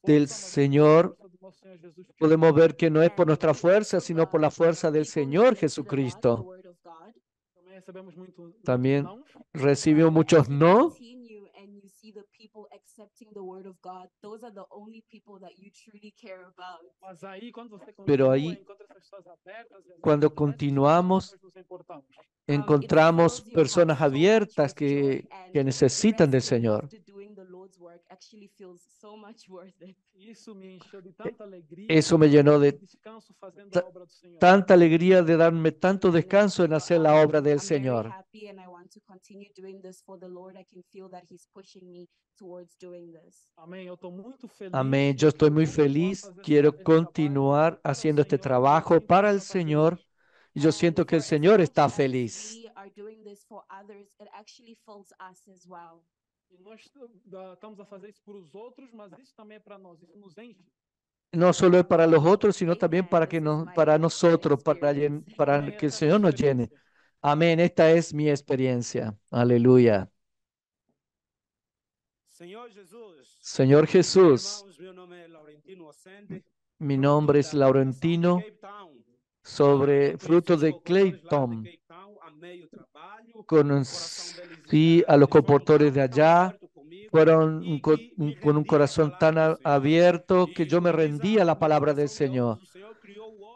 del Señor, podemos ver que no es por nuestra fuerza, sino por la fuerza del Señor Jesucristo. word of God. Também recebemos muito, muitos También recibió muchos no, see the people accepting the word of God, those are the only people that you truly care about. pero ahí, e as cuando continuamos, encontramos personas abiertas que, que necesitan del Señor. Eso me llenó de tanta alegría de darme tanto descanso en hacer la obra del Señor. Amén. Yo estoy muy feliz. fazendo Quiero continuar haciendo este trabajo para el Señor. yo siento que el Señor está feliz. No solo es para los otros, sino también Amen. para que nos, para nosotros, para, para que el Señor nos llene. Amén. Esta es mi experiencia. Aleluya. Señor Jesús, mi nombre es Laurentino, sobre frutos conheci de Clayton. Conocí a los comportores de allá, fueron un co- con un corazón tan abierto que yo me rendí a la palabra del Señor.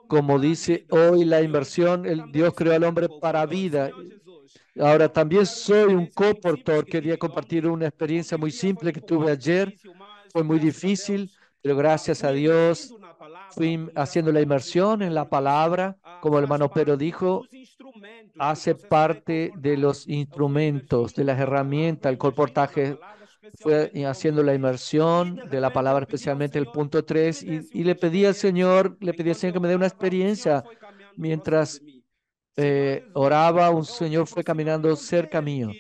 como dice hoy la inversión, el Dios creó al hombre para vida. Ahora también soy un coportor. Quería compartir una experiencia muy simple que tuve ayer. Fue muy difícil, pero gracias a Dios fui haciendo la inmersión en la palabra, como el hermano Pedro dijo, hace parte de los instrumentos, de las herramientas, el colportaje fue haciendo la inmersión de la palabra, especialmente el punto 3, y, y, le pedí al Señor, le pedí al Señor que me dé una experiencia. Mientras oraba, un Señor fue caminando cerca mío.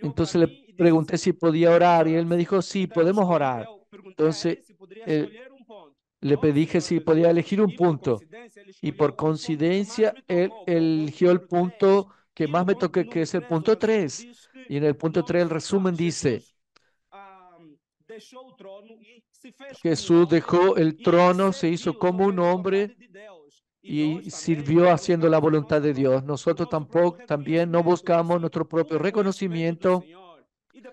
Entonces le pregunté si podía orar y él me dijo, sí, podemos orar. Entonces eh, le pedí que si podía elegir un punto y por coincidencia él eligió el punto que más me toque, que es el punto 3. Y en el punto 3 el resumen dice, Jesús dejó el trono, se hizo como un hombre y sirvió haciendo la voluntad de Dios. Nosotros tampoco también no buscamos nuestro propio reconocimiento,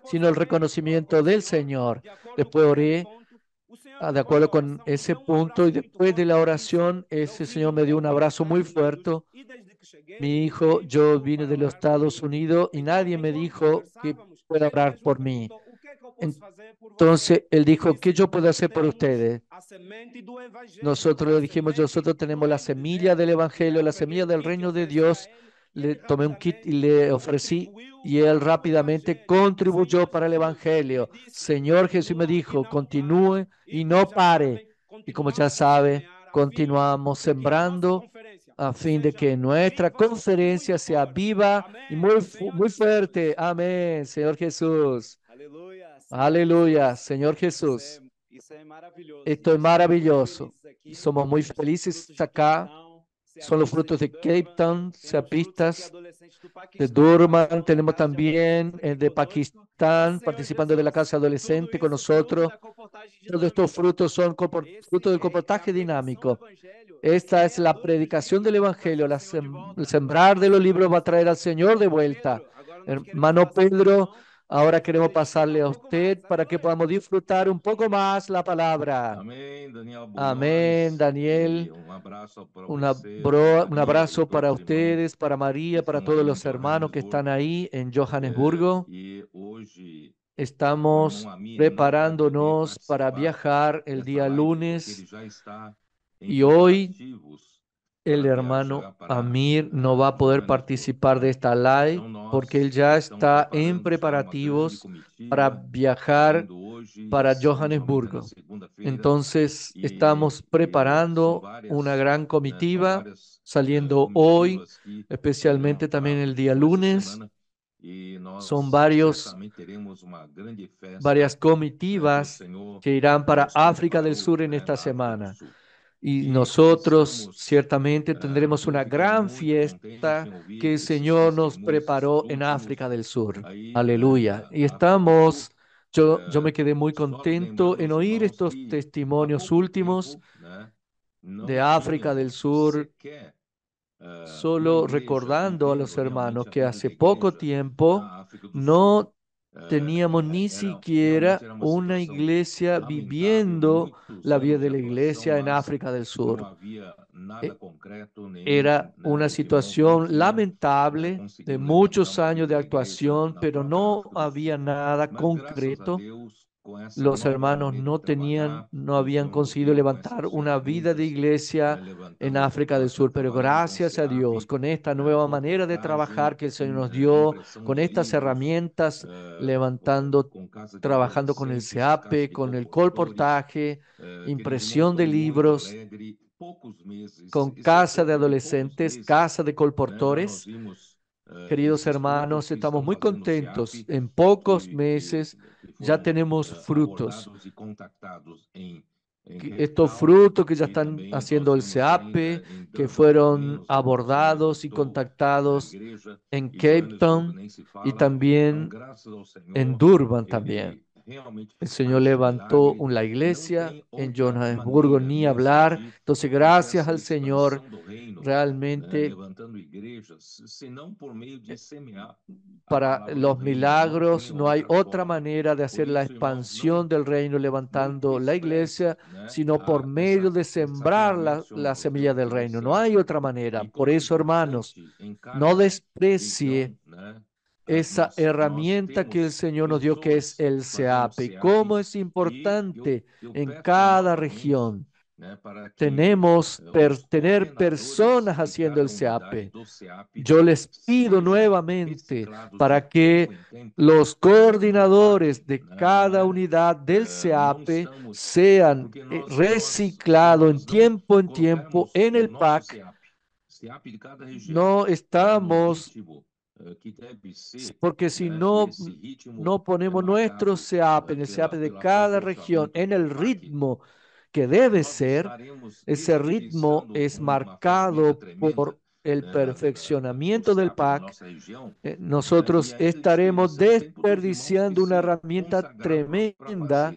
sino el reconocimiento del Señor. Después oré de acuerdo con ese punto y después de la oración, ese Señor me dio un abrazo muy fuerte. Mi hijo, yo vine de los Estados Unidos y nadie me dijo que pueda orar por mí. Entonces él dijo, ¿qué yo puedo hacer por ustedes? Nosotros le dijimos, nosotros tenemos la semilla del Evangelio, la semilla del reino de Dios. Le tomé un kit y le ofrecí y él rápidamente contribuyó para el Evangelio. Señor Jesús me dijo, continúe y no pare. Y como ya sabe, continuamos sembrando a fin de que nuestra conferencia sea viva y muy, muy fuerte. Amén, Señor Jesús. Aleluya, Señor Jesús. Esto es maravilloso. Somos muy felices acá. Son los frutos de Cape Town, seapistas de Durban. Tenemos también de Pakistán participando de la casa adolescente con nosotros. Todos estos frutos son frutos del comportaje dinámico. Esta es la predicación del Evangelio. La el sembrar de los libros va a traer al Señor de vuelta. Hermano Pedro, Ahora queremos pasarle a usted para que podamos disfrutar un poco más la palabra. Amén, Daniel. Amén, Daniel. Un abrazo Una bro- un abrazo para ustedes, para María, para todos los hermanos que están ahí en Johannesburgo. E hoje Estamos preparándonos para viajar el día lunes y hoy el hermano Amir no va a poder participar de esta live porque él ya está en preparativos para viajar para Johannesburgo. Entonces estamos preparando una gran são comitiva saliendo eh, hoy, especialmente también el día lunes. Son varios, varias comitivas que irán para África del Sur en esta semana. Y nosotros ciertamente eh, tendremos una gran fiesta que el Señor nos preparó en África del Sur. Aleluya. Y estamos, yo, yo Eh, me quedé muy contento en oír estos testimonios últimos de África del Sur, eh, solo recordando a los hermanos que hace poco tiempo no Eh, teníamos ni era siquiera una iglesia viviendo la vida de la iglesia en África del Sur. E- nenhum, Era una situación eh, lamentable de muchos años de actuación, pero no había nada concreto. Los hermanos no tenían, no habían conseguido levantar una vida de iglesia en África del Sur, pero gracias a Dios, con esta nueva manera de trabajar que el Señor nos dio, con estas herramientas, eh, levantando, trabajando con el SEAPE, con el colportaje, eh, impresión de libros, con casa de adolescentes, casa de colportores. Eh, Queridos hermanos, estamos muy contentos. En pocos meses ya foram tenemos eh, frutos. estos frutos que ya están haciendo el SEAPE, eh, que fueron abordados y contactados en Cape Town y también ao en Durban también. El Señor levantó una iglesia en Johannesburgo, ni hablar. Entonces, gracias al Señor, realmente para los milagros no hay otra manera de hacer la expansión del reino levantando la iglesia, sino por medio de sembrar la, la semilla del reino. No hay otra manera. Por eso, hermanos, no desprecie esa herramienta que el Señor nos dio, que es el SEAP. Cómo es importante en cada región. Tenemos per, tener personas haciendo el SEAP. Yo les pido nuevamente para que los coordinadores de cada unidad del SEAP sean reciclados en tiempo en tiempo en el PAC. No estamos porque si no, no ponemos nuestro SEAP en el SEAP de cada región, en el ritmo que debe ser, ese ritmo es marcado por el perfeccionamiento del PAC, eh, nosotros estaremos desperdiciando una herramienta tremenda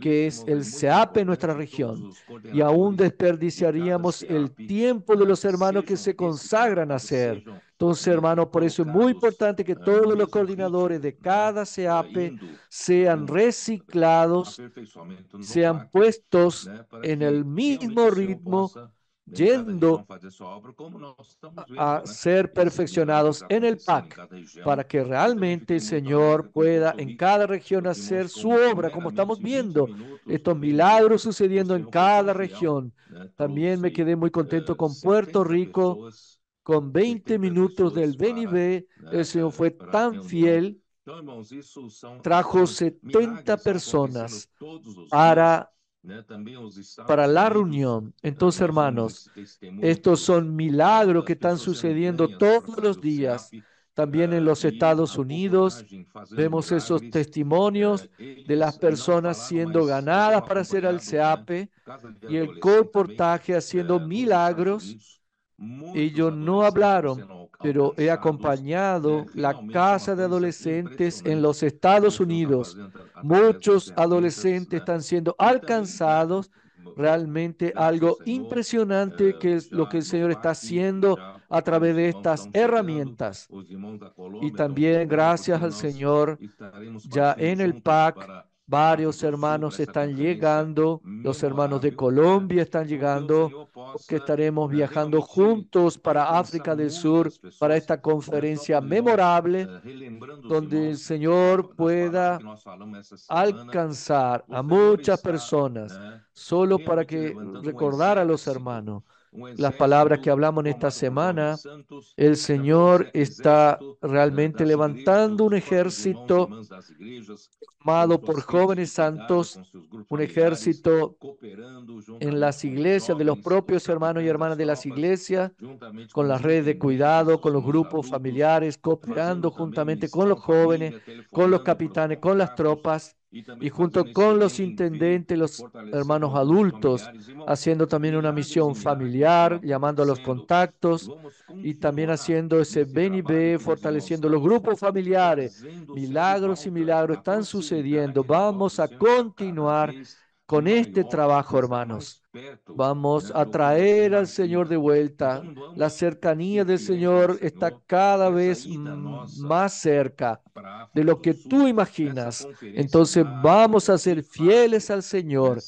que es el SEAP en nuestra región, y aún desperdiciaríamos el tiempo de los hermanos que se consagran a hacer. Entonces, hermano, por eso es muy importante que todos los coordinadores de cada SEAP sean reciclados, sean puestos en el mismo ritmo, yendo a ser perfeccionados en el PAC, para que realmente el Señor pueda en cada región hacer su obra, como estamos viendo, estos milagros sucediendo en cada región. También me quedé muy contento con Puerto Rico, con 20 minutos del BNB, el Señor fue tan fiel, trajo 70 personas para para la reunión. Entonces, hermanos, estos son milagros que están sucediendo todos los días. También en los Estados Unidos vemos esos testimonios de las personas siendo ganadas para hacer al CEAP y el colportaje haciendo milagros. Ellos no hablaron, pero he acompañado la casa de adolescentes en los Estados Unidos. Muchos adolescentes están siendo alcanzados. Realmente algo impresionante que es lo que el Señor está haciendo a través de estas herramientas. Y también gracias al Señor, ya en el PAC, Varios hermanos están llegando, los hermanos de Colombia están llegando, que estaremos viajando juntos para África del Sur para esta conferencia memorable, donde el Señor pueda alcanzar a muchas personas, solo para que recordar a los hermanos las palabras que hablamos en esta semana, el Señor está realmente levantando un ejército formado por jóvenes santos, un ejército en las iglesias de los propios hermanos y hermanas de las iglesias, con las redes de cuidado, con los grupos familiares, cooperando juntamente con los jóvenes, con los capitanes, con las tropas y junto con los intendentes, los hermanos adultos, haciendo también una misión familiar, llamando a los contactos y también haciendo ese ven y ve, fortaleciendo los grupos familiares. Milagros y milagros están sucediendo. Vamos a continuar con este trabajo, hermanos. Vamos a traer al Señor de vuelta. La cercanía del Señor está cada vez más cerca de lo que tú imaginas. Entonces vamos a ser fieles al Señor.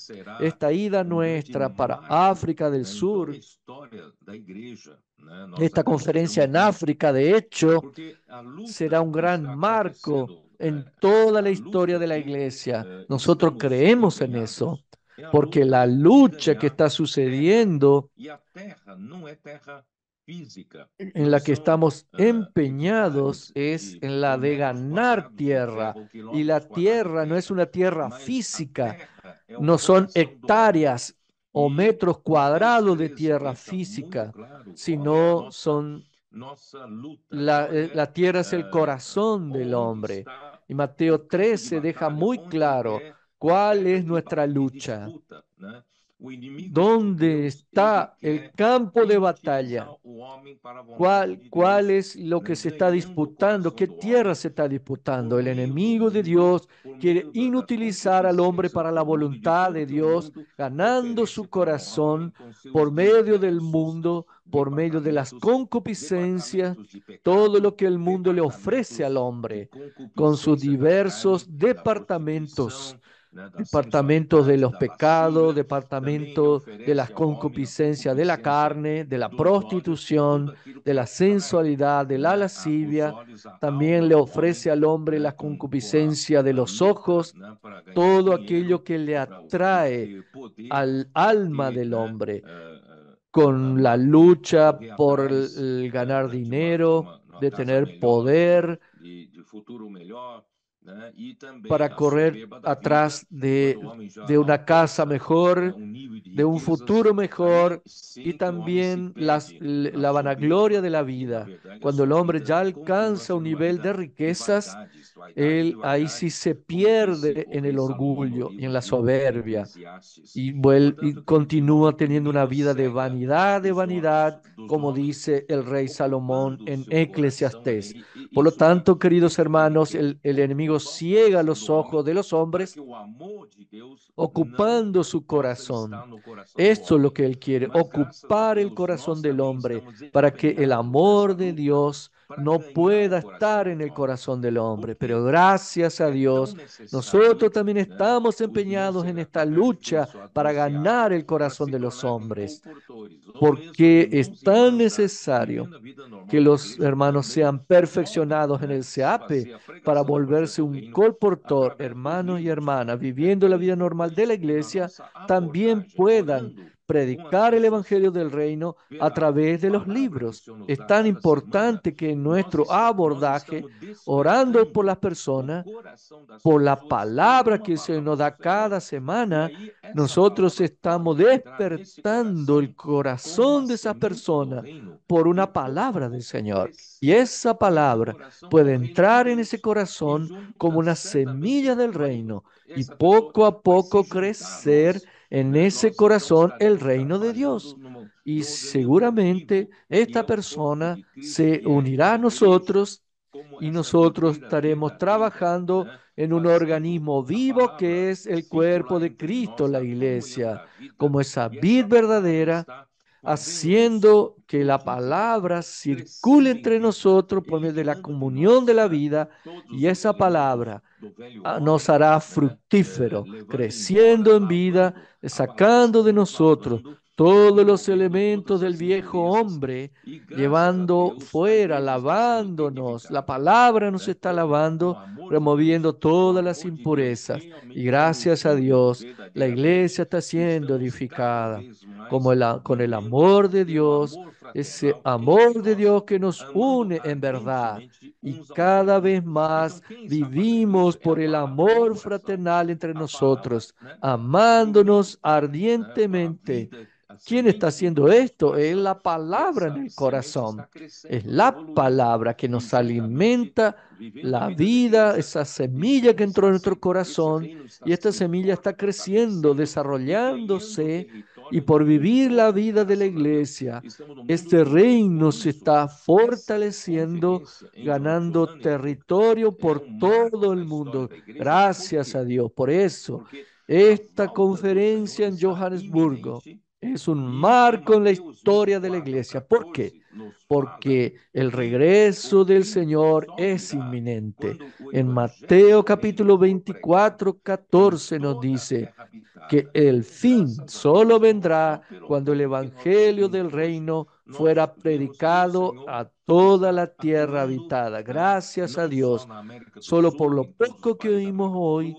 Esta ida nuestra para África del Sur, esta conferencia en África, de hecho, será un gran marco en toda la historia de la iglesia. Nosotros creemos en eso, porque la lucha que está sucediendo en la que estamos empeñados es en la de ganar tierra. Y la tierra no es una tierra física, no son hectáreas o metros cuadrados de tierra física, sino son la, la, tierra es el corazón del hombre. Y Mateo 13 deja muy claro cuál es nuestra lucha. ¿Dónde está el campo de batalla? ¿Cuál, ¿Cuál es lo que se está disputando? ¿Qué tierra se está disputando? El enemigo de Dios quiere inutilizar al hombre para la voluntad de Dios, ganando su corazón por medio del mundo, por medio de las concupiscencias, todo lo que el mundo le ofrece al hombre, con sus diversos departamentos departamentos de los pecados, departamentos de las concupiscencias de la carne, de la prostitución, de la sensualidad, de la lascivia. También le ofrece al hombre la concupiscencia de los ojos, todo aquello que le atrae al alma del hombre con la lucha por el ganar dinero, de tener poder, para correr atrás de, de, una casa mejor, de un futuro mejor y también las, la vanagloria de la vida. Cuando el hombre ya alcanza un nivel de riquezas, él ahí sí se pierde en el orgullo y en la soberbia y, vuelve, y continúa teniendo una vida de vanidad, de vanidad, como dice el rey Salomón en Eclesiastés. Por lo tanto, queridos hermanos, el, el enemigo ciega los ojos de los hombres, ocupando su corazón. Esto es lo que él quiere, ocupar el corazón del hombre para que el amor de Dios no pueda estar en el corazón del hombre. Pero gracias a Dios, nosotros también estamos empeñados en esta lucha para ganar el corazón de los hombres, porque es tan necesario que los hermanos sean perfeccionados en el SEAPE para volverse un colportor, hermanos y hermanas, viviendo la vida normal de la iglesia, también puedan predicar el Evangelio del Reino a través de los libros. Es tan importante que en nuestro abordaje, orando por las personas, por la palabra que se nos da cada semana, nosotros estamos despertando el corazón de esa persona por una palabra del Señor. Y esa palabra puede entrar en ese corazón como una semilla del reino y poco a poco crecer en ese corazón el reino de Dios. Y seguramente esta persona se unirá a nosotros y nosotros estaremos trabajando en un organismo vivo que es el cuerpo de Cristo, la iglesia, como esa vid verdadera, haciendo que la palabra circule entre nosotros por medio de la comunión de la vida y esa palabra nos hará fructífero, creciendo en vida, sacando de nosotros todos los elementos del viejo hombre, llevando fuera, lavándonos. La palabra nos está lavando, removiendo todas las impurezas. Y gracias a Dios, la iglesia está siendo edificada como el, con el amor de Dios, ese amor de Dios que nos une en verdad. Y cada vez más vivimos por el amor fraternal entre nosotros, amándonos ardientemente. ¿Quién está haciendo esto? Es la palabra en el corazón. Es la palabra que nos alimenta la vida, esa semilla que entró en nuestro corazón. Y esta semilla está creciendo, desarrollándose. Y por vivir la vida de la iglesia, este reino se está fortaleciendo, ganando territorio por todo el mundo. Gracias a Dios. Por eso, esta conferencia en Johannesburgo es un marco en la historia de la iglesia. ¿Por qué? Porque el regreso del Señor es inminente. En Mateo capítulo 24, 14 nos dice que el fin solo vendrá cuando el Evangelio del reino fuera predicado a toda la tierra habitada. Gracias a Dios. Solo por lo poco que oímos hoy,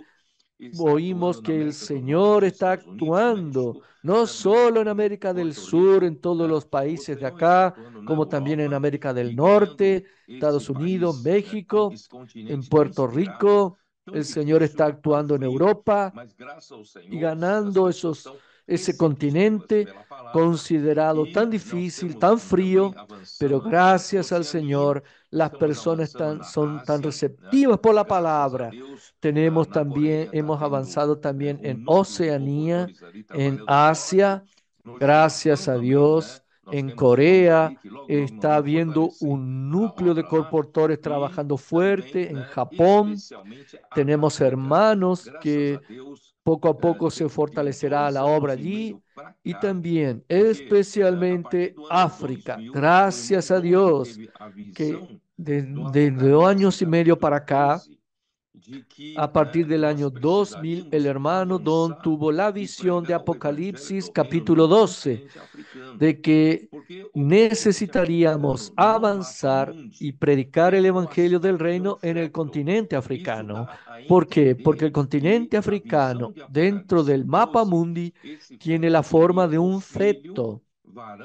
oímos que el Señor está actuando, no solo en América del Sur, en todos los países de acá, como también en América del Norte, Estados Unidos, México, en Puerto Rico. El Señor está actuando en Europa y ganando esos, ese continente considerado tan difícil, tan frío, pero gracias al Señor las personas tan, son tan receptivas por la palabra. Tenemos también, hemos avanzado también en Oceanía, en Asia, gracias a Dios. En Corea está habiendo un núcleo de colportores trabajando fuerte. En Japón tenemos hermanos que poco a poco se fortalecerá la obra allí y también especialmente África. Gracias a Dios que desde dos años y medio para acá, a partir del año 2000, el hermano Don tuvo la visión de Apocalipsis capítulo 12, de que necesitaríamos avanzar y predicar el Evangelio del Reino en el continente africano. ¿Por qué? Porque el continente africano, dentro del mapa mundi, tiene la forma de un feto.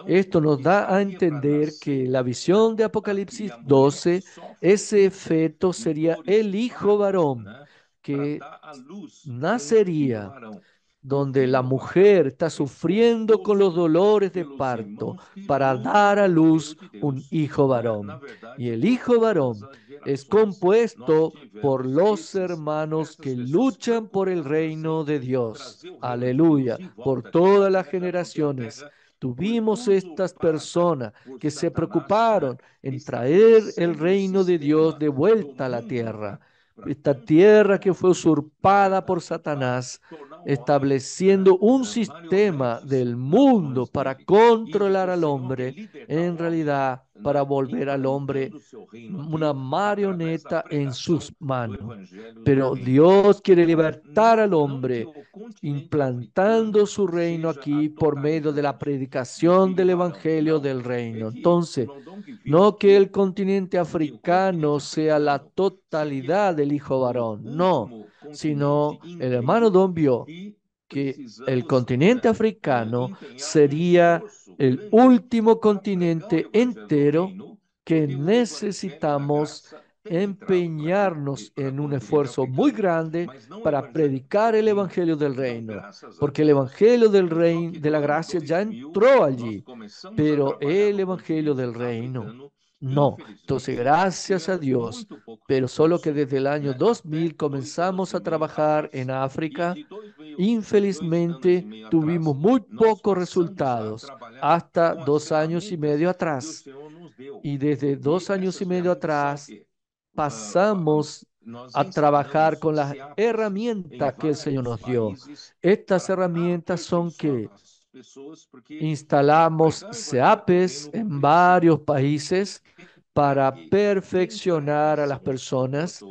Esto nos da a entender que la visión de Apocalipsis 12, ese feto sería el hijo varón que nacería donde la mujer está sufriendo con los dolores de parto para dar a luz un hijo varón. Y el hijo varón es compuesto por los hermanos que luchan por el reino de Dios. Aleluya, por todas las generaciones. Tuvimos estas personas que se preocuparon en traer el reino de Dios de vuelta a la tierra. Esta tierra que fue usurpada por Satanás, estableciendo un sistema del mundo para controlar al hombre, en realidad para volver al hombre una marioneta en sus manos. Pero Dios quiere libertar al hombre, implantando su reino aquí por medio de la predicación del Evangelio del reino. Entonces, no que el continente africano sea la totalidad del hijo varón, no, sino el hermano Don vio que el continente africano sería el último continente entero que necesitamos empeñarnos en un esfuerzo muy grande para predicar el evangelio del reino, porque el evangelio del reino de la gracia ya entró allí, pero el evangelio del reino no. Entonces, gracias a Dios, pero solo que desde el año 2000 comenzamos a trabajar en África, infelizmente tuvimos muy pocos resultados hasta dos años y medio atrás. Y desde dos años y medio atrás pasamos a trabajar con las herramientas que el Señor nos dio. Estas herramientas son que instalamos CEAPES en varios países para perfeccionar a las personas,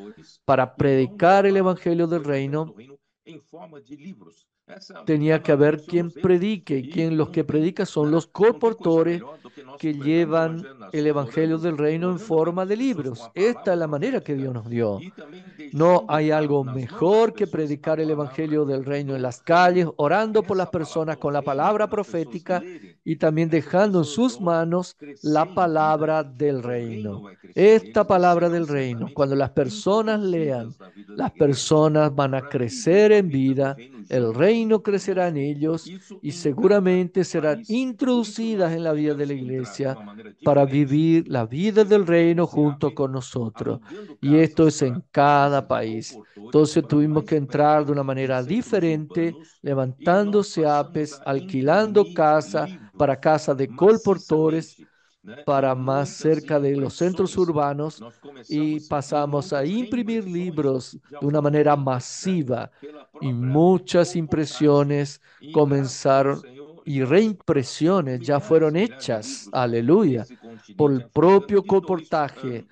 para predicar el Evangelio del Reino. Tenía que haber quien predique, y quien los que predican son los colportores que llevan el Evangelio del Reino en forma de libros. Esta es la manera que Dios nos dio. No hay algo mejor que predicar el Evangelio del Reino en las calles, orando por las personas con la palabra profética y también dejando en sus manos la palabra del Reino. Esta palabra del Reino, cuando las personas lean, las personas van a crecer en vida, el reino crecerá en ellos y seguramente serán introducidas en la vida de la iglesia para vivir la vida del reino junto con nosotros. Y esto es en cada país. Entonces tuvimos que entrar de una manera diferente, levantándose apes, alquilando casa para casa de colportores para más cerca de los centros urbanos y pasamos a imprimir libros de una manera masiva y muchas impresiones comenzaron y reimpresiones ya fueron hechas, aleluya, por el propio colportaje.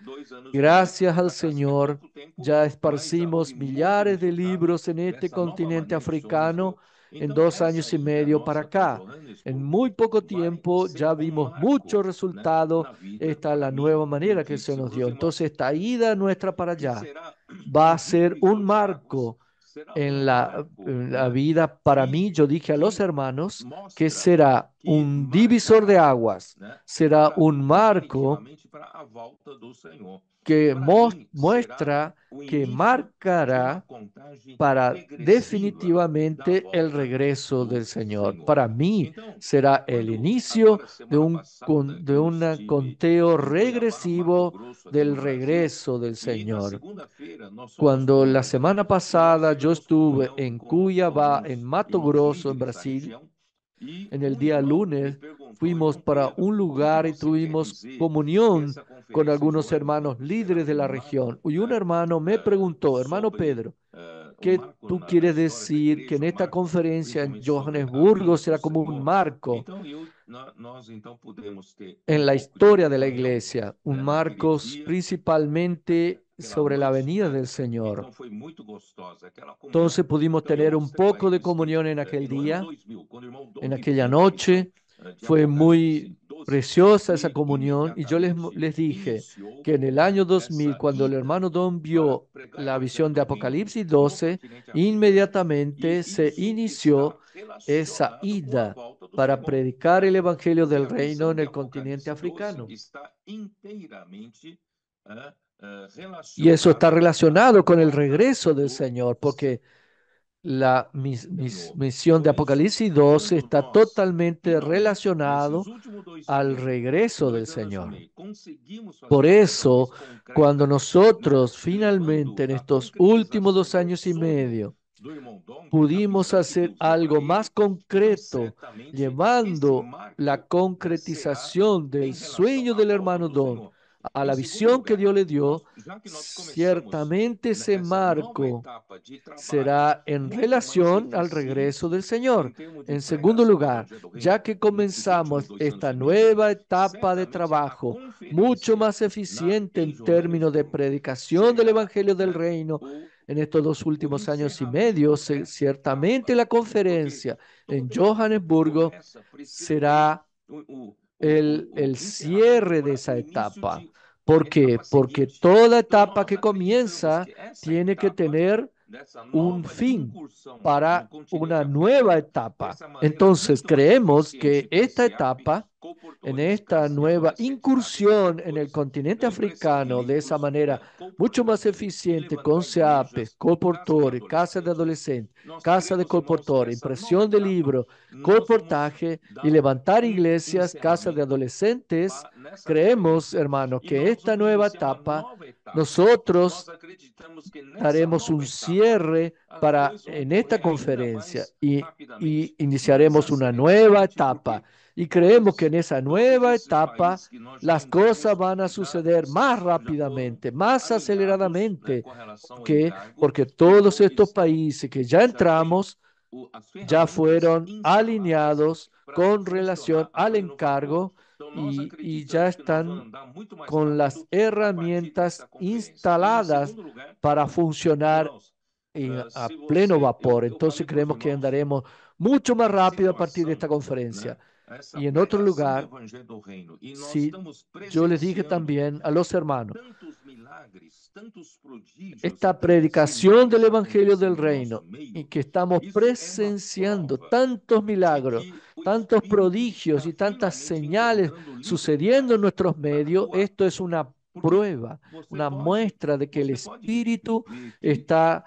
Gracias al Señor, ya esparcimos millares de libros en este continente africano en dos años y medio para acá. En muy poco tiempo ya vimos mucho resultado. Esta es la nueva manera que se nos dio. Entonces, esta ida nuestra para allá va a ser un marco en la, en la vida para mí. Yo dije a los hermanos que será un divisor de aguas, será un marco que muestra, que marcará para definitivamente el regreso del Señor. Para mí será el inicio de un, de un conteo regresivo del regreso del Señor. Cuando la semana pasada yo estuve en Cuiabá, en Mato Grosso, en Brasil, en el día lunes fuimos para un lugar y tuvimos comunión con algunos hermanos líderes de la región. Y un hermano me preguntó, hermano Pedro, ¿qué tú quieres decir que en esta conferencia en Johannesburgo será como un marco en la historia de la iglesia, un marco principalmente sobre la venida del Señor? Entonces pudimos tener un poco de comunión en aquel día, en aquella noche. Fue muy preciosa esa comunión y yo les, les dije que en el año 2000, cuando el hermano Don vio la visión de Apocalipsis 12, inmediatamente se inició esa ida para predicar el Evangelio del Reino en el continente africano. Y eso está relacionado con el regreso del Señor, porque la mis, mis, misión de Apocalipsis 12 está totalmente relacionado al regreso del Señor. Por eso, cuando nosotros finalmente en estos últimos dos años y medio pudimos hacer algo más concreto, llevando la concretización del sueño del hermano Don a la visión que Dios le dio, ciertamente ese marco será en relación al regreso del Señor. En segundo lugar, ya que comenzamos esta nueva etapa de trabajo, mucho más eficiente en términos de predicación del Evangelio del Reino, en estos dos últimos años y medio, ciertamente la conferencia en Johannesburgo será el, el cierre de esa etapa. ¿Por qué? Porque toda etapa que comienza tiene que tener un fin para una nueva etapa. Entonces, creemos que esta etapa, en esta nueva incursión en el continente africano, de esa manera mucho más eficiente, con CEAPES, colportores, casa de adolescentes, casa de colportores, impresión de libro, colportaje y levantar iglesias, casa de adolescentes, creemos, hermano, que esta nueva etapa, nosotros daremos un cierre para en esta conferencia y, y iniciaremos una nueva etapa. Y creemos que en esa nueva etapa las cosas van a suceder más rápidamente, más aceleradamente, que porque todos estos países que ya entramos ya fueron alineados con relación al encargo y, y, ya están con las herramientas instaladas para funcionar en, a pleno vapor. Entonces creemos que andaremos mucho más rápido a partir de esta conferencia. Y en otro lugar, si yo les dije también a los hermanos, esta predicación del Evangelio del Reino y que estamos presenciando tantos milagros, tantos prodigios y tantas señales sucediendo en nuestros medios, esto es una prueba, una muestra de que el Espíritu está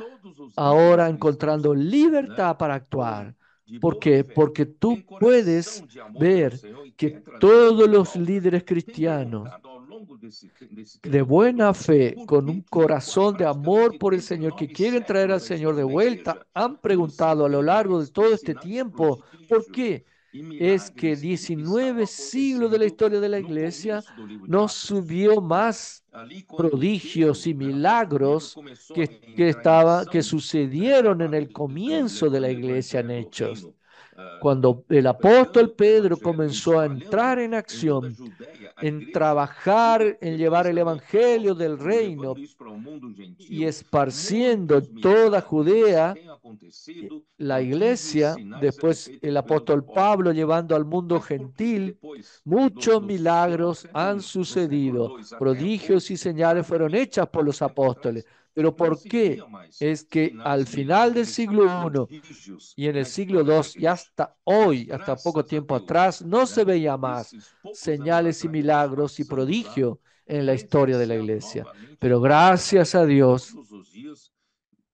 ahora encontrando libertad para actuar. ¿Por qué? Porque tú puedes ver que todos los líderes cristianos de buena fe, con un corazón de amor por el Señor, que quieren traer al Señor de vuelta, han preguntado a lo largo de todo este tiempo, ¿por qué? Es que 19 siglos de la historia de la iglesia no subió más prodigios y milagros que, que, estaba, que sucedieron en el comienzo de la iglesia en Hechos. Cuando el apóstol Pedro comenzó a entrar en acción, en trabajar, en llevar el evangelio del reino y esparciendo toda Judea, la iglesia, después el apóstol Pablo llevando al mundo gentil, muchos milagros han sucedido, prodigios y señales fueron hechas por los apóstoles. Pero ¿por qué? Es que al final del siglo I y en el siglo II y hasta hoy, hasta poco tiempo atrás, no se veía más señales y milagros y prodigio en la historia de la iglesia. Pero gracias a Dios,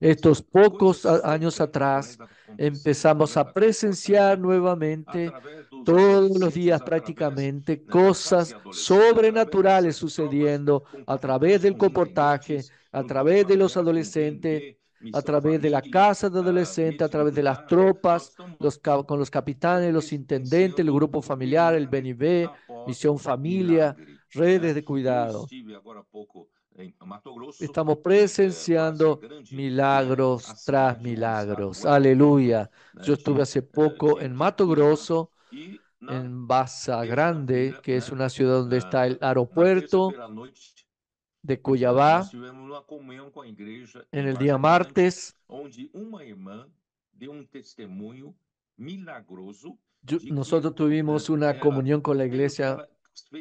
estos pocos años atrás empezamos a presenciar nuevamente todos los días prácticamente cosas sobrenaturales sucediendo a través del comportaje, a través de los adolescentes, a través de la casa de adolescentes, a través de las tropas, los, con los capitanes, los intendentes, el grupo familiar, el BNB, Misión Familia, redes de cuidado. Estamos presenciando milagros tras milagros. Aleluya. Yo estuve hace poco en Mato Grosso, en Baza Grande, que es una ciudad donde está el aeropuerto de Cuyabá. En el día martes, nosotros tuvimos una comunión con la iglesia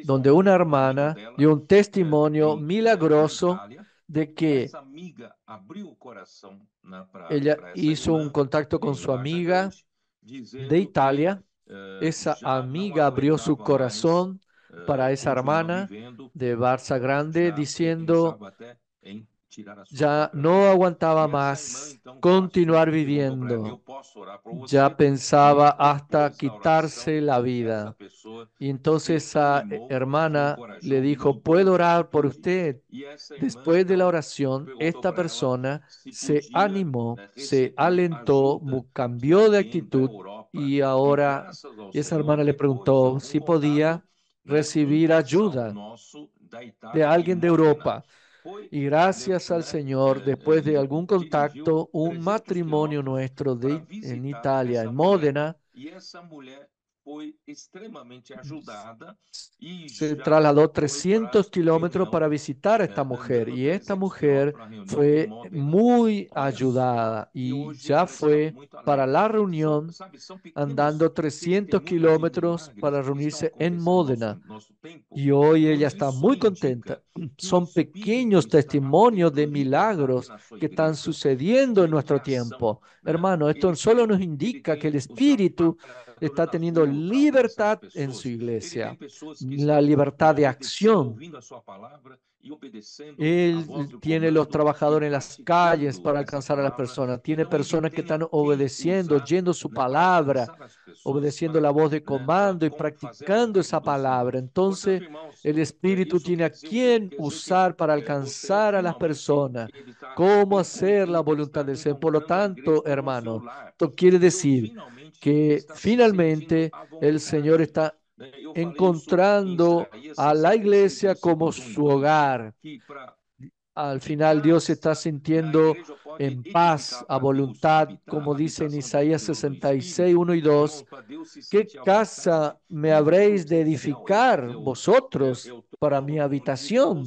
donde una hermana dio un testimonio milagroso de que ella hizo un contacto con su amiga de Italia. Esa amiga abrió su corazón para esa hermana de Barça Grande diciendo, ya no aguantaba más continuar viviendo. Ya pensaba hasta quitarse la vida. Y entonces esa hermana le dijo, ¿puedo orar por usted? Después de la oración, esta persona se animó, se alentó, cambió de actitud y ahora esa hermana le preguntó si podía recibir ayuda de alguien de Europa. Y gracias al Señor, después de algún contacto, un matrimonio nuestro de, en Italia, en Módena, se trasladó 300 kilómetros para visitar a esta mujer y esta mujer fue muy ayudada y ya fue para la reunión andando 300 kilómetros para reunirse en Módena. y hoy ella está muy contenta. Son pequeños testimonios de milagros que están sucediendo en nuestro tiempo. Hermano, esto solo nos indica que el Espíritu está teniendo libertad en su iglesia, la libertad de acción. Él tiene los trabajadores en las calles para alcanzar a las personas. Tiene personas que están obedeciendo, oyendo su palabra, obedeciendo la voz de comando y practicando esa palabra. Entonces, el Espíritu tiene a quién usar para alcanzar a las personas, cómo hacer la voluntad del Señor. Por lo tanto, hermano, esto quiere decir que finalmente el Señor está encontrando a la iglesia como su hogar. Al final Dios está sintiendo en paz, a voluntad, como dice en Isaías 66, 1 y 2. ¿Qué casa me habréis de edificar vosotros para mi habitación?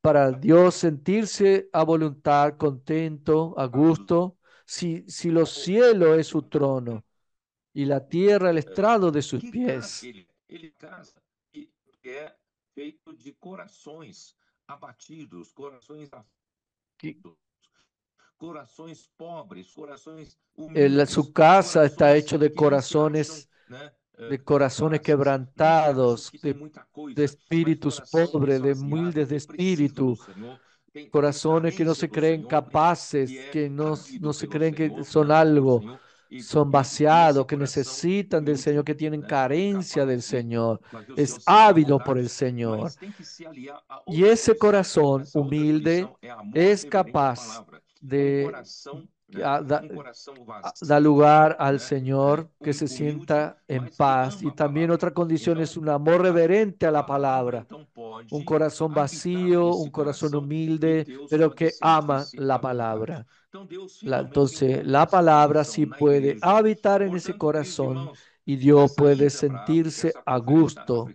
Para Dios sentirse a voluntad, contento, a gusto, si, si los cielos es su trono y la tierra el estrado de sus pies. Ele casa que é feito de corações abatidos, aflitos, corações pobres, corações El, su casa está hecho de corazones, de corazones quebrantados, de, de espíritus pobres, de humildes de espíritu, corazones que no se creen capaces, que no, no se creen que son algo son vaciados, que necesitan del Señor, que tienen carencia del Señor, es ávido por el Señor. Y ese corazón humilde es capaz de dar lugar al Señor que se sienta en paz. Y también otra condición es un amor reverente a la palabra, un corazón vacío, un corazón humilde, pero que ama la palabra. La, entonces, la palabra sí puede habitar en ese corazón y Dios puede sentirse a gusto.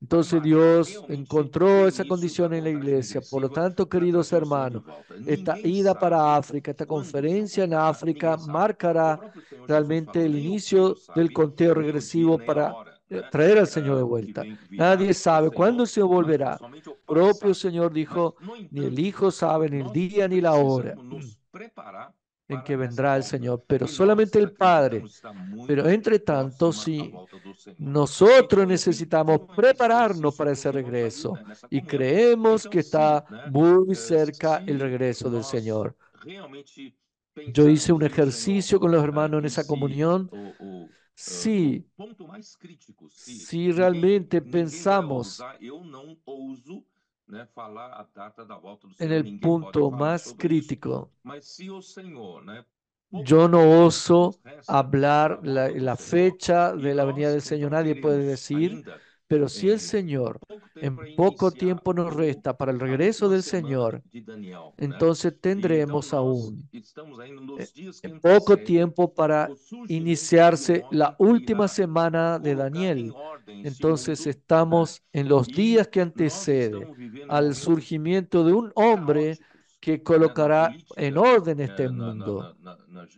Entonces Dios encontró esa condición en la iglesia. Por lo tanto, queridos hermanos, esta ida para África, esta conferencia en África marcará realmente el inicio del conteo regresivo para eh, traer al Señor de vuelta. Nadie sabe cuándo el Señor volverá. Propio Señor dijo, ni el Hijo sabe ni el día ni la hora en que vendrá el Señor, pero solamente el Padre. Pero entre tanto, si nosotros necesitamos prepararnos para ese regreso y creemos que está muy cerca el regreso del Señor. Yo hice un ejercicio con los hermanos en esa comunión. Sí, si realmente pensamos en el punto más crítico, yo no oso hablar la, la, fecha de la venida del Señor, nadie puede decir, pero si el Señor en poco tiempo nos resta para el regreso del Señor, entonces tendremos aún en poco tiempo para iniciarse la última semana de Daniel. Entonces estamos en los días que anteceden al surgimiento de un hombre que colocará en orden este mundo.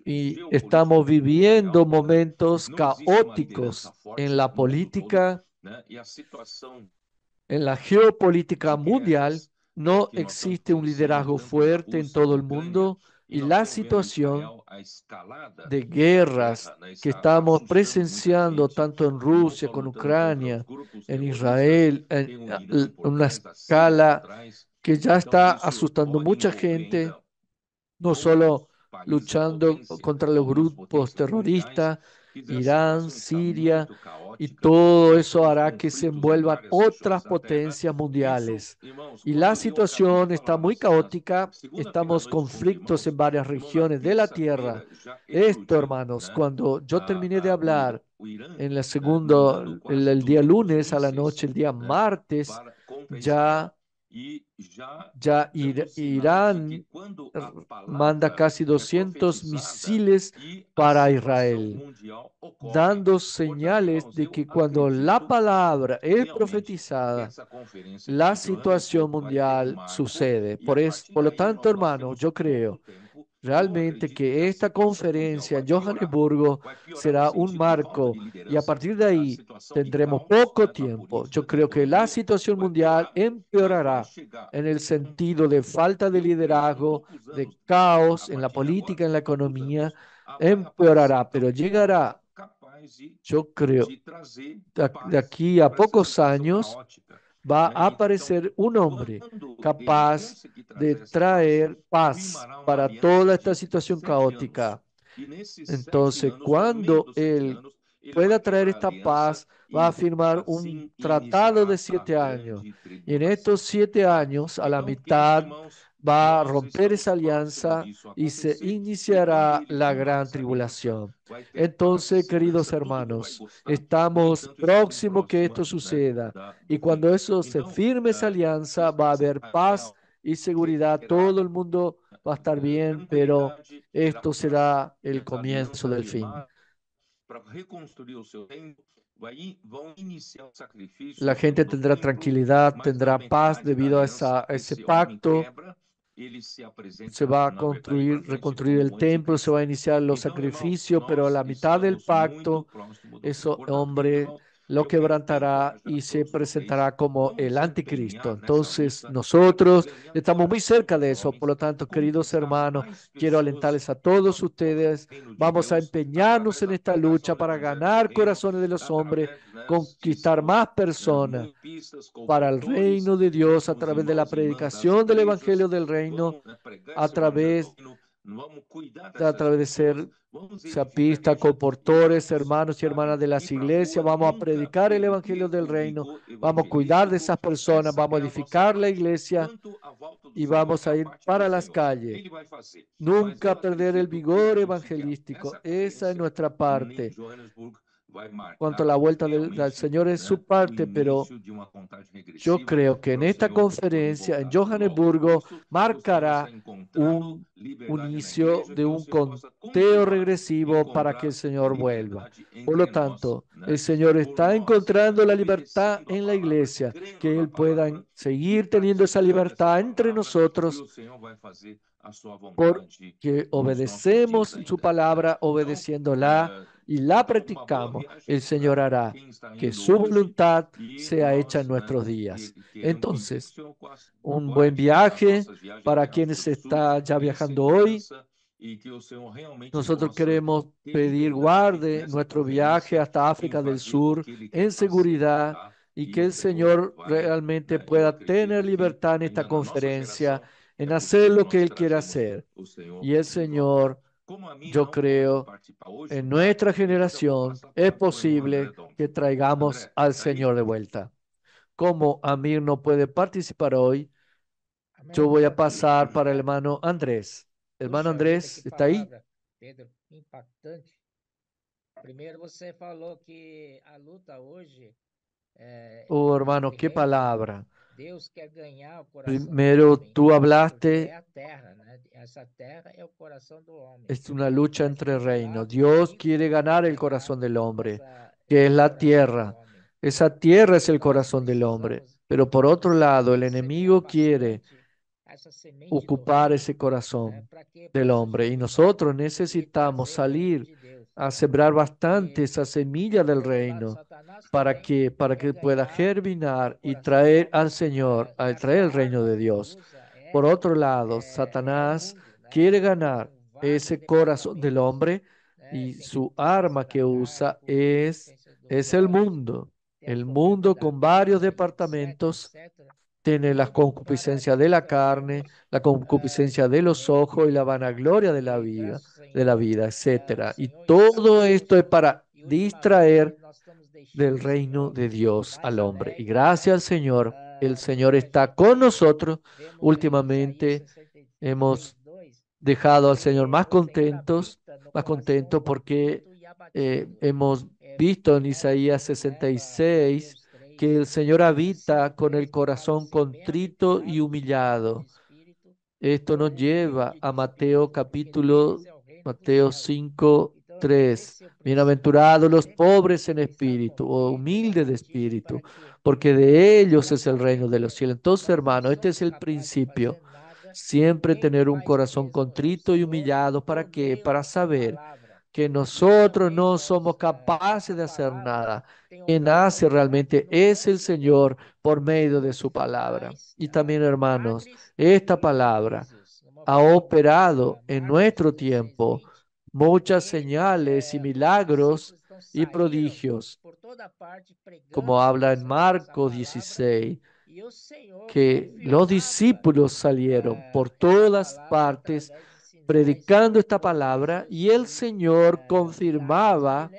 Y estamos viviendo momentos caóticos en la política, en la geopolítica mundial. No existe un liderazgo fuerte en todo el mundo y la situación de guerras que estamos presenciando tanto en Rusia, con Ucrania, en Israel, en una escala que ya está asustando mucha gente, no solo luchando contra los grupos terroristas, Irán, Siria, y todo eso hará que se envuelvan otras potencias mundiales. Y la situación está muy caótica, estamos conflictos en varias regiones de la Tierra. Esto, hermanos, cuando yo terminé de hablar en el segundo, el, el día lunes a la noche, el día martes, ya ya Irán manda casi 200 misiles para Israel, dando señales de que cuando la palabra es profetizada, la situación mundial sucede. Por, eso, por lo tanto, hermanos, yo creo realmente que esta conferencia en Johannesburgo será un marco y a partir de ahí tendremos poco tiempo. Yo creo que la situación mundial empeorará en el sentido de falta de liderazgo, de caos en la política, en la economía, empeorará, pero llegará, yo creo, de aquí a pocos años va a aparecer un hombre capaz de traer paz para toda esta situación caótica. Entonces, cuando él pueda traer esta paz, va a firmar un tratado de siete años. Y en estos siete años, a la mitad, va a romper esa alianza y se iniciará la gran tribulación. Entonces, queridos hermanos, estamos próximos que esto suceda. Y cuando eso se firme esa alianza, va a haber paz y seguridad. Todo el mundo va a estar bien, pero esto será el comienzo del fin. La gente tendrá tranquilidad, tendrá paz debido a, esa, a ese pacto se va a construir, reconstruir el templo, se va a iniciar los sacrificios, pero a la mitad del pacto, ese hombre lo quebrantará y se presentará como el anticristo. Entonces, nosotros estamos muy cerca de eso. Por lo tanto, queridos hermanos, quiero alentarles a todos ustedes. Vamos a empeñarnos en esta lucha para ganar corazones de los hombres, conquistar más personas para el reino de Dios a través de la predicación del Evangelio del Reino, a través a través de ser sapistas, comportores, hermanos y hermanas de las iglesias, vamos a predicar el evangelio del reino, vamos a cuidar de esas personas, vamos a edificar la iglesia y vamos a ir para las calles. Nunca perder el vigor evangelístico. Esa es nuestra parte. Cuanto a la vuelta del, del, Señor es su parte, pero yo creo que en esta conferencia en Johannesburgo marcará un, un inicio de un conteo regresivo para que el Señor vuelva. Por lo tanto, el Señor está encontrando la libertad en la iglesia, que Él pueda seguir teniendo esa libertad entre nosotros porque obedecemos su palabra, obedeciéndola y la practicamos, el Señor hará que su voluntad sea hecha en nuestros días. Entonces, un buen viaje para quienes está ya viajando hoy. Nosotros queremos pedir guarde nuestro viaje hasta África del Sur en seguridad y que el Señor realmente pueda tener libertad en esta conferencia, en hacer lo que Él quiere hacer. Y el Señor, yo creo, en nuestra generación es posible que traigamos al Señor de vuelta. Como Amir no puede participar hoy, yo voy a pasar para el hermano Andrés. Hermano Andrés, ¿está ahí? Pedro, impactante. Primeiro você falou que a luta hoje é, Oh, hermano, qué palabra. Primero, tú hablaste, es una lucha entre reinos. Dios quiere ganar el corazón del hombre, que es la tierra. Esa tierra es el corazón del hombre. Pero por otro lado, el enemigo quiere ocupar ese corazón del hombre. Y nosotros necesitamos salir a sembrar bastante esa semilla del reino para que, para que pueda germinar y traer al Señor, a traer el reino de Dios. Por otro lado, Satanás quiere ganar ese corazón del hombre y su arma que usa es, es el mundo. El mundo con varios departamentos tiene la concupiscencia de la carne, la concupiscencia de los ojos y la vanagloria de la vida, de la vida, etcétera. Y todo esto es para distraer del reino de Dios al hombre. Y gracias al Señor, el Señor está con nosotros. Últimamente hemos dejado al Señor más contentos, más contentos porque eh, hemos visto en Isaías 66 que el Señor habita con el corazón contrito y humillado. Esto nos lleva a Mateo capítulo, Mateo 5, 3. Bienaventurados los pobres en espíritu o humildes de espíritu, porque de ellos es el reino de los cielos. Entonces, hermano, este es el principio. Siempre tener un corazón contrito y humillado. ¿Para qué? Para saber que nosotros no somos capaces de hacer nada. Quien hace realmente es el Señor por medio de su palabra. Y también, hermanos, esta palabra ha operado en nuestro tiempo muchas señales y milagros y prodigios, como habla en Marcos 16, que los discípulos salieron por todas partes predicando esta palabra y el Señor confirmaba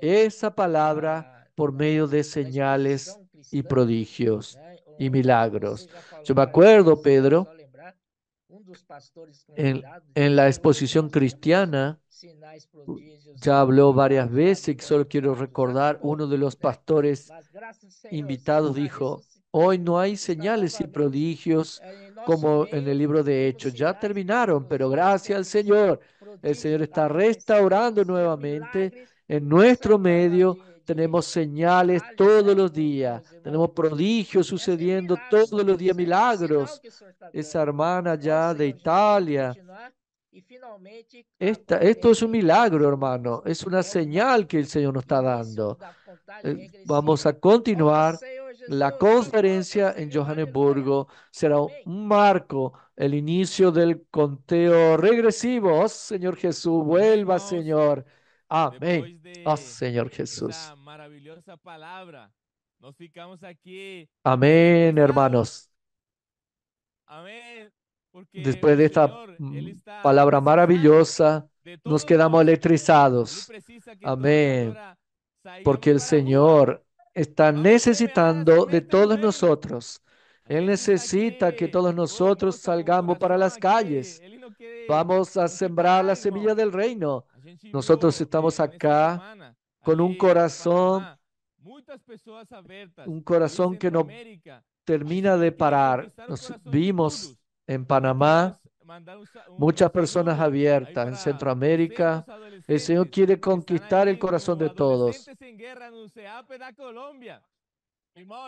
esa palabra por medio de señales y prodigios y milagros. Yo me acuerdo, Pedro, en, en la exposición cristiana, ya habló varias veces, solo quiero recordar, uno de los pastores invitados dijo, hoy no hay señales y prodigios como en el libro de Hechos, ya terminaron, pero gracias al Señor, el Señor está restaurando nuevamente en nuestro medio. Tenemos señales todos los días, tenemos prodigios sucediendo todos los días, milagros. Esa hermana ya de Italia. Esta, esto es un milagro, hermano. Es una señal que el Señor nos está dando. Eh, Vamos a continuar la conferencia en Johannesburgo será un marco, el inicio del conteo regresivo. Oh, Señor Jesús, vuelva, Señor. Amén. Oh, Señor Jesús. maravillosa palabra. Nos ficamos aquí. Amén, hermanos. Amén. Después de esta palabra maravillosa, nos quedamos electrizados. Amén. Porque el Señor está necesitando de todos nosotros. Él necesita que todos nosotros salgamos para las calles. Vamos a sembrar la semilla del reino. Nosotros estamos acá con un corazón, un corazón que no termina de parar. Nos vimos en Panamá muchas personas abiertas en Centroamérica. El Señor quiere conquistar el corazón de todos.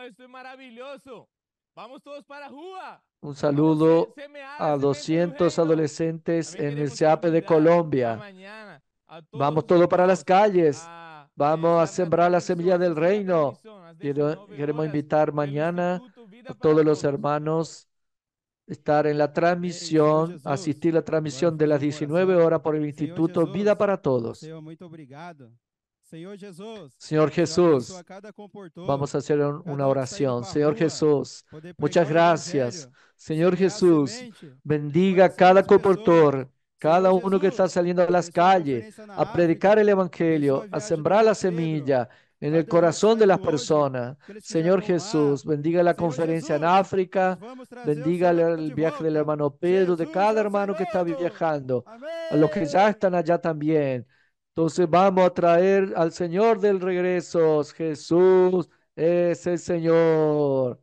Esto es maravilloso. Vamos todos para Juba. Un saludo a 200 adolescentes en el CEAPE de Colombia. todos Vamos los todo para las calles. a Vamos a sembrar la semilla del reino. transmisión, las Quiero- 19 queremos invitar mañana a todos los Todos. hermanos estar en la transmisión, asistir a la transmisión de las 19 horas por el Instituto Vida para Todos. Señor Jesús, vamos a hacer una oración. Señor Jesús, muchas gracias. Señor Jesús, bendiga a cada comportor, cada uno que está saliendo a las calles, a predicar el Evangelio, a sembrar la semilla en el corazón de las personas. Señor. Jesús, bendiga la conferencia en África, bendiga el, viaje del hermano Pedro, de cada hermano que está viajando, a los que ya están allá también. Entonces vamos a traer al Señor del regreso. Jesús es el Señor.